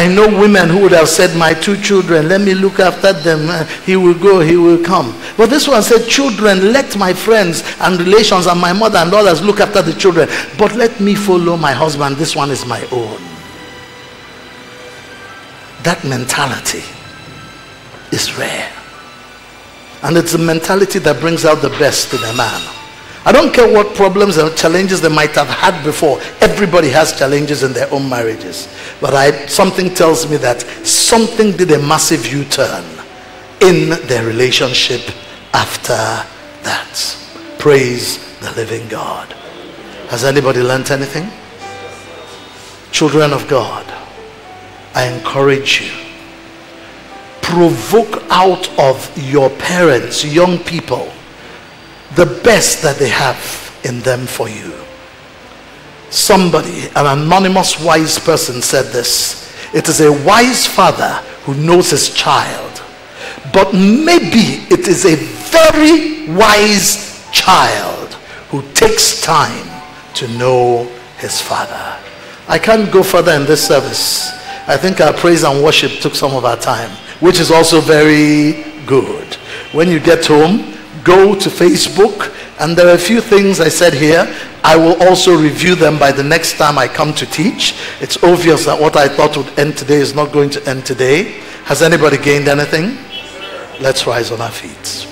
I know women who would have said, My two children, let me look after them. Uh, He will go, he will come. But this one said, Children, let my friends and relations and my mother and others look after the children. But let me follow my husband. This one is my own. That mentality is rare. And it's the mentality that brings out the best in a man. I don't care what problems and challenges they might have had before. Everybody has challenges in their own marriages. But I, something tells me that something did a massive U-turn in their relationship after that. Praise the living God. Has anybody learnt anything? Children of God, I encourage you. Provoke out of your parents, young people, the best that they have in them for you. Somebody, an anonymous wise person said this. It is a wise father who knows his child. But maybe it is a very wise child who takes time to know his Father. I can't go further in this service. I think our praise and worship took some of our time, which is also very good. When you get home, go to Facebook, and there are a few things I said here. I will also review them by the next time I come to teach. It's obvious that what I thought would end today is not going to end today. Has anybody gained anything? Let's rise on our feet.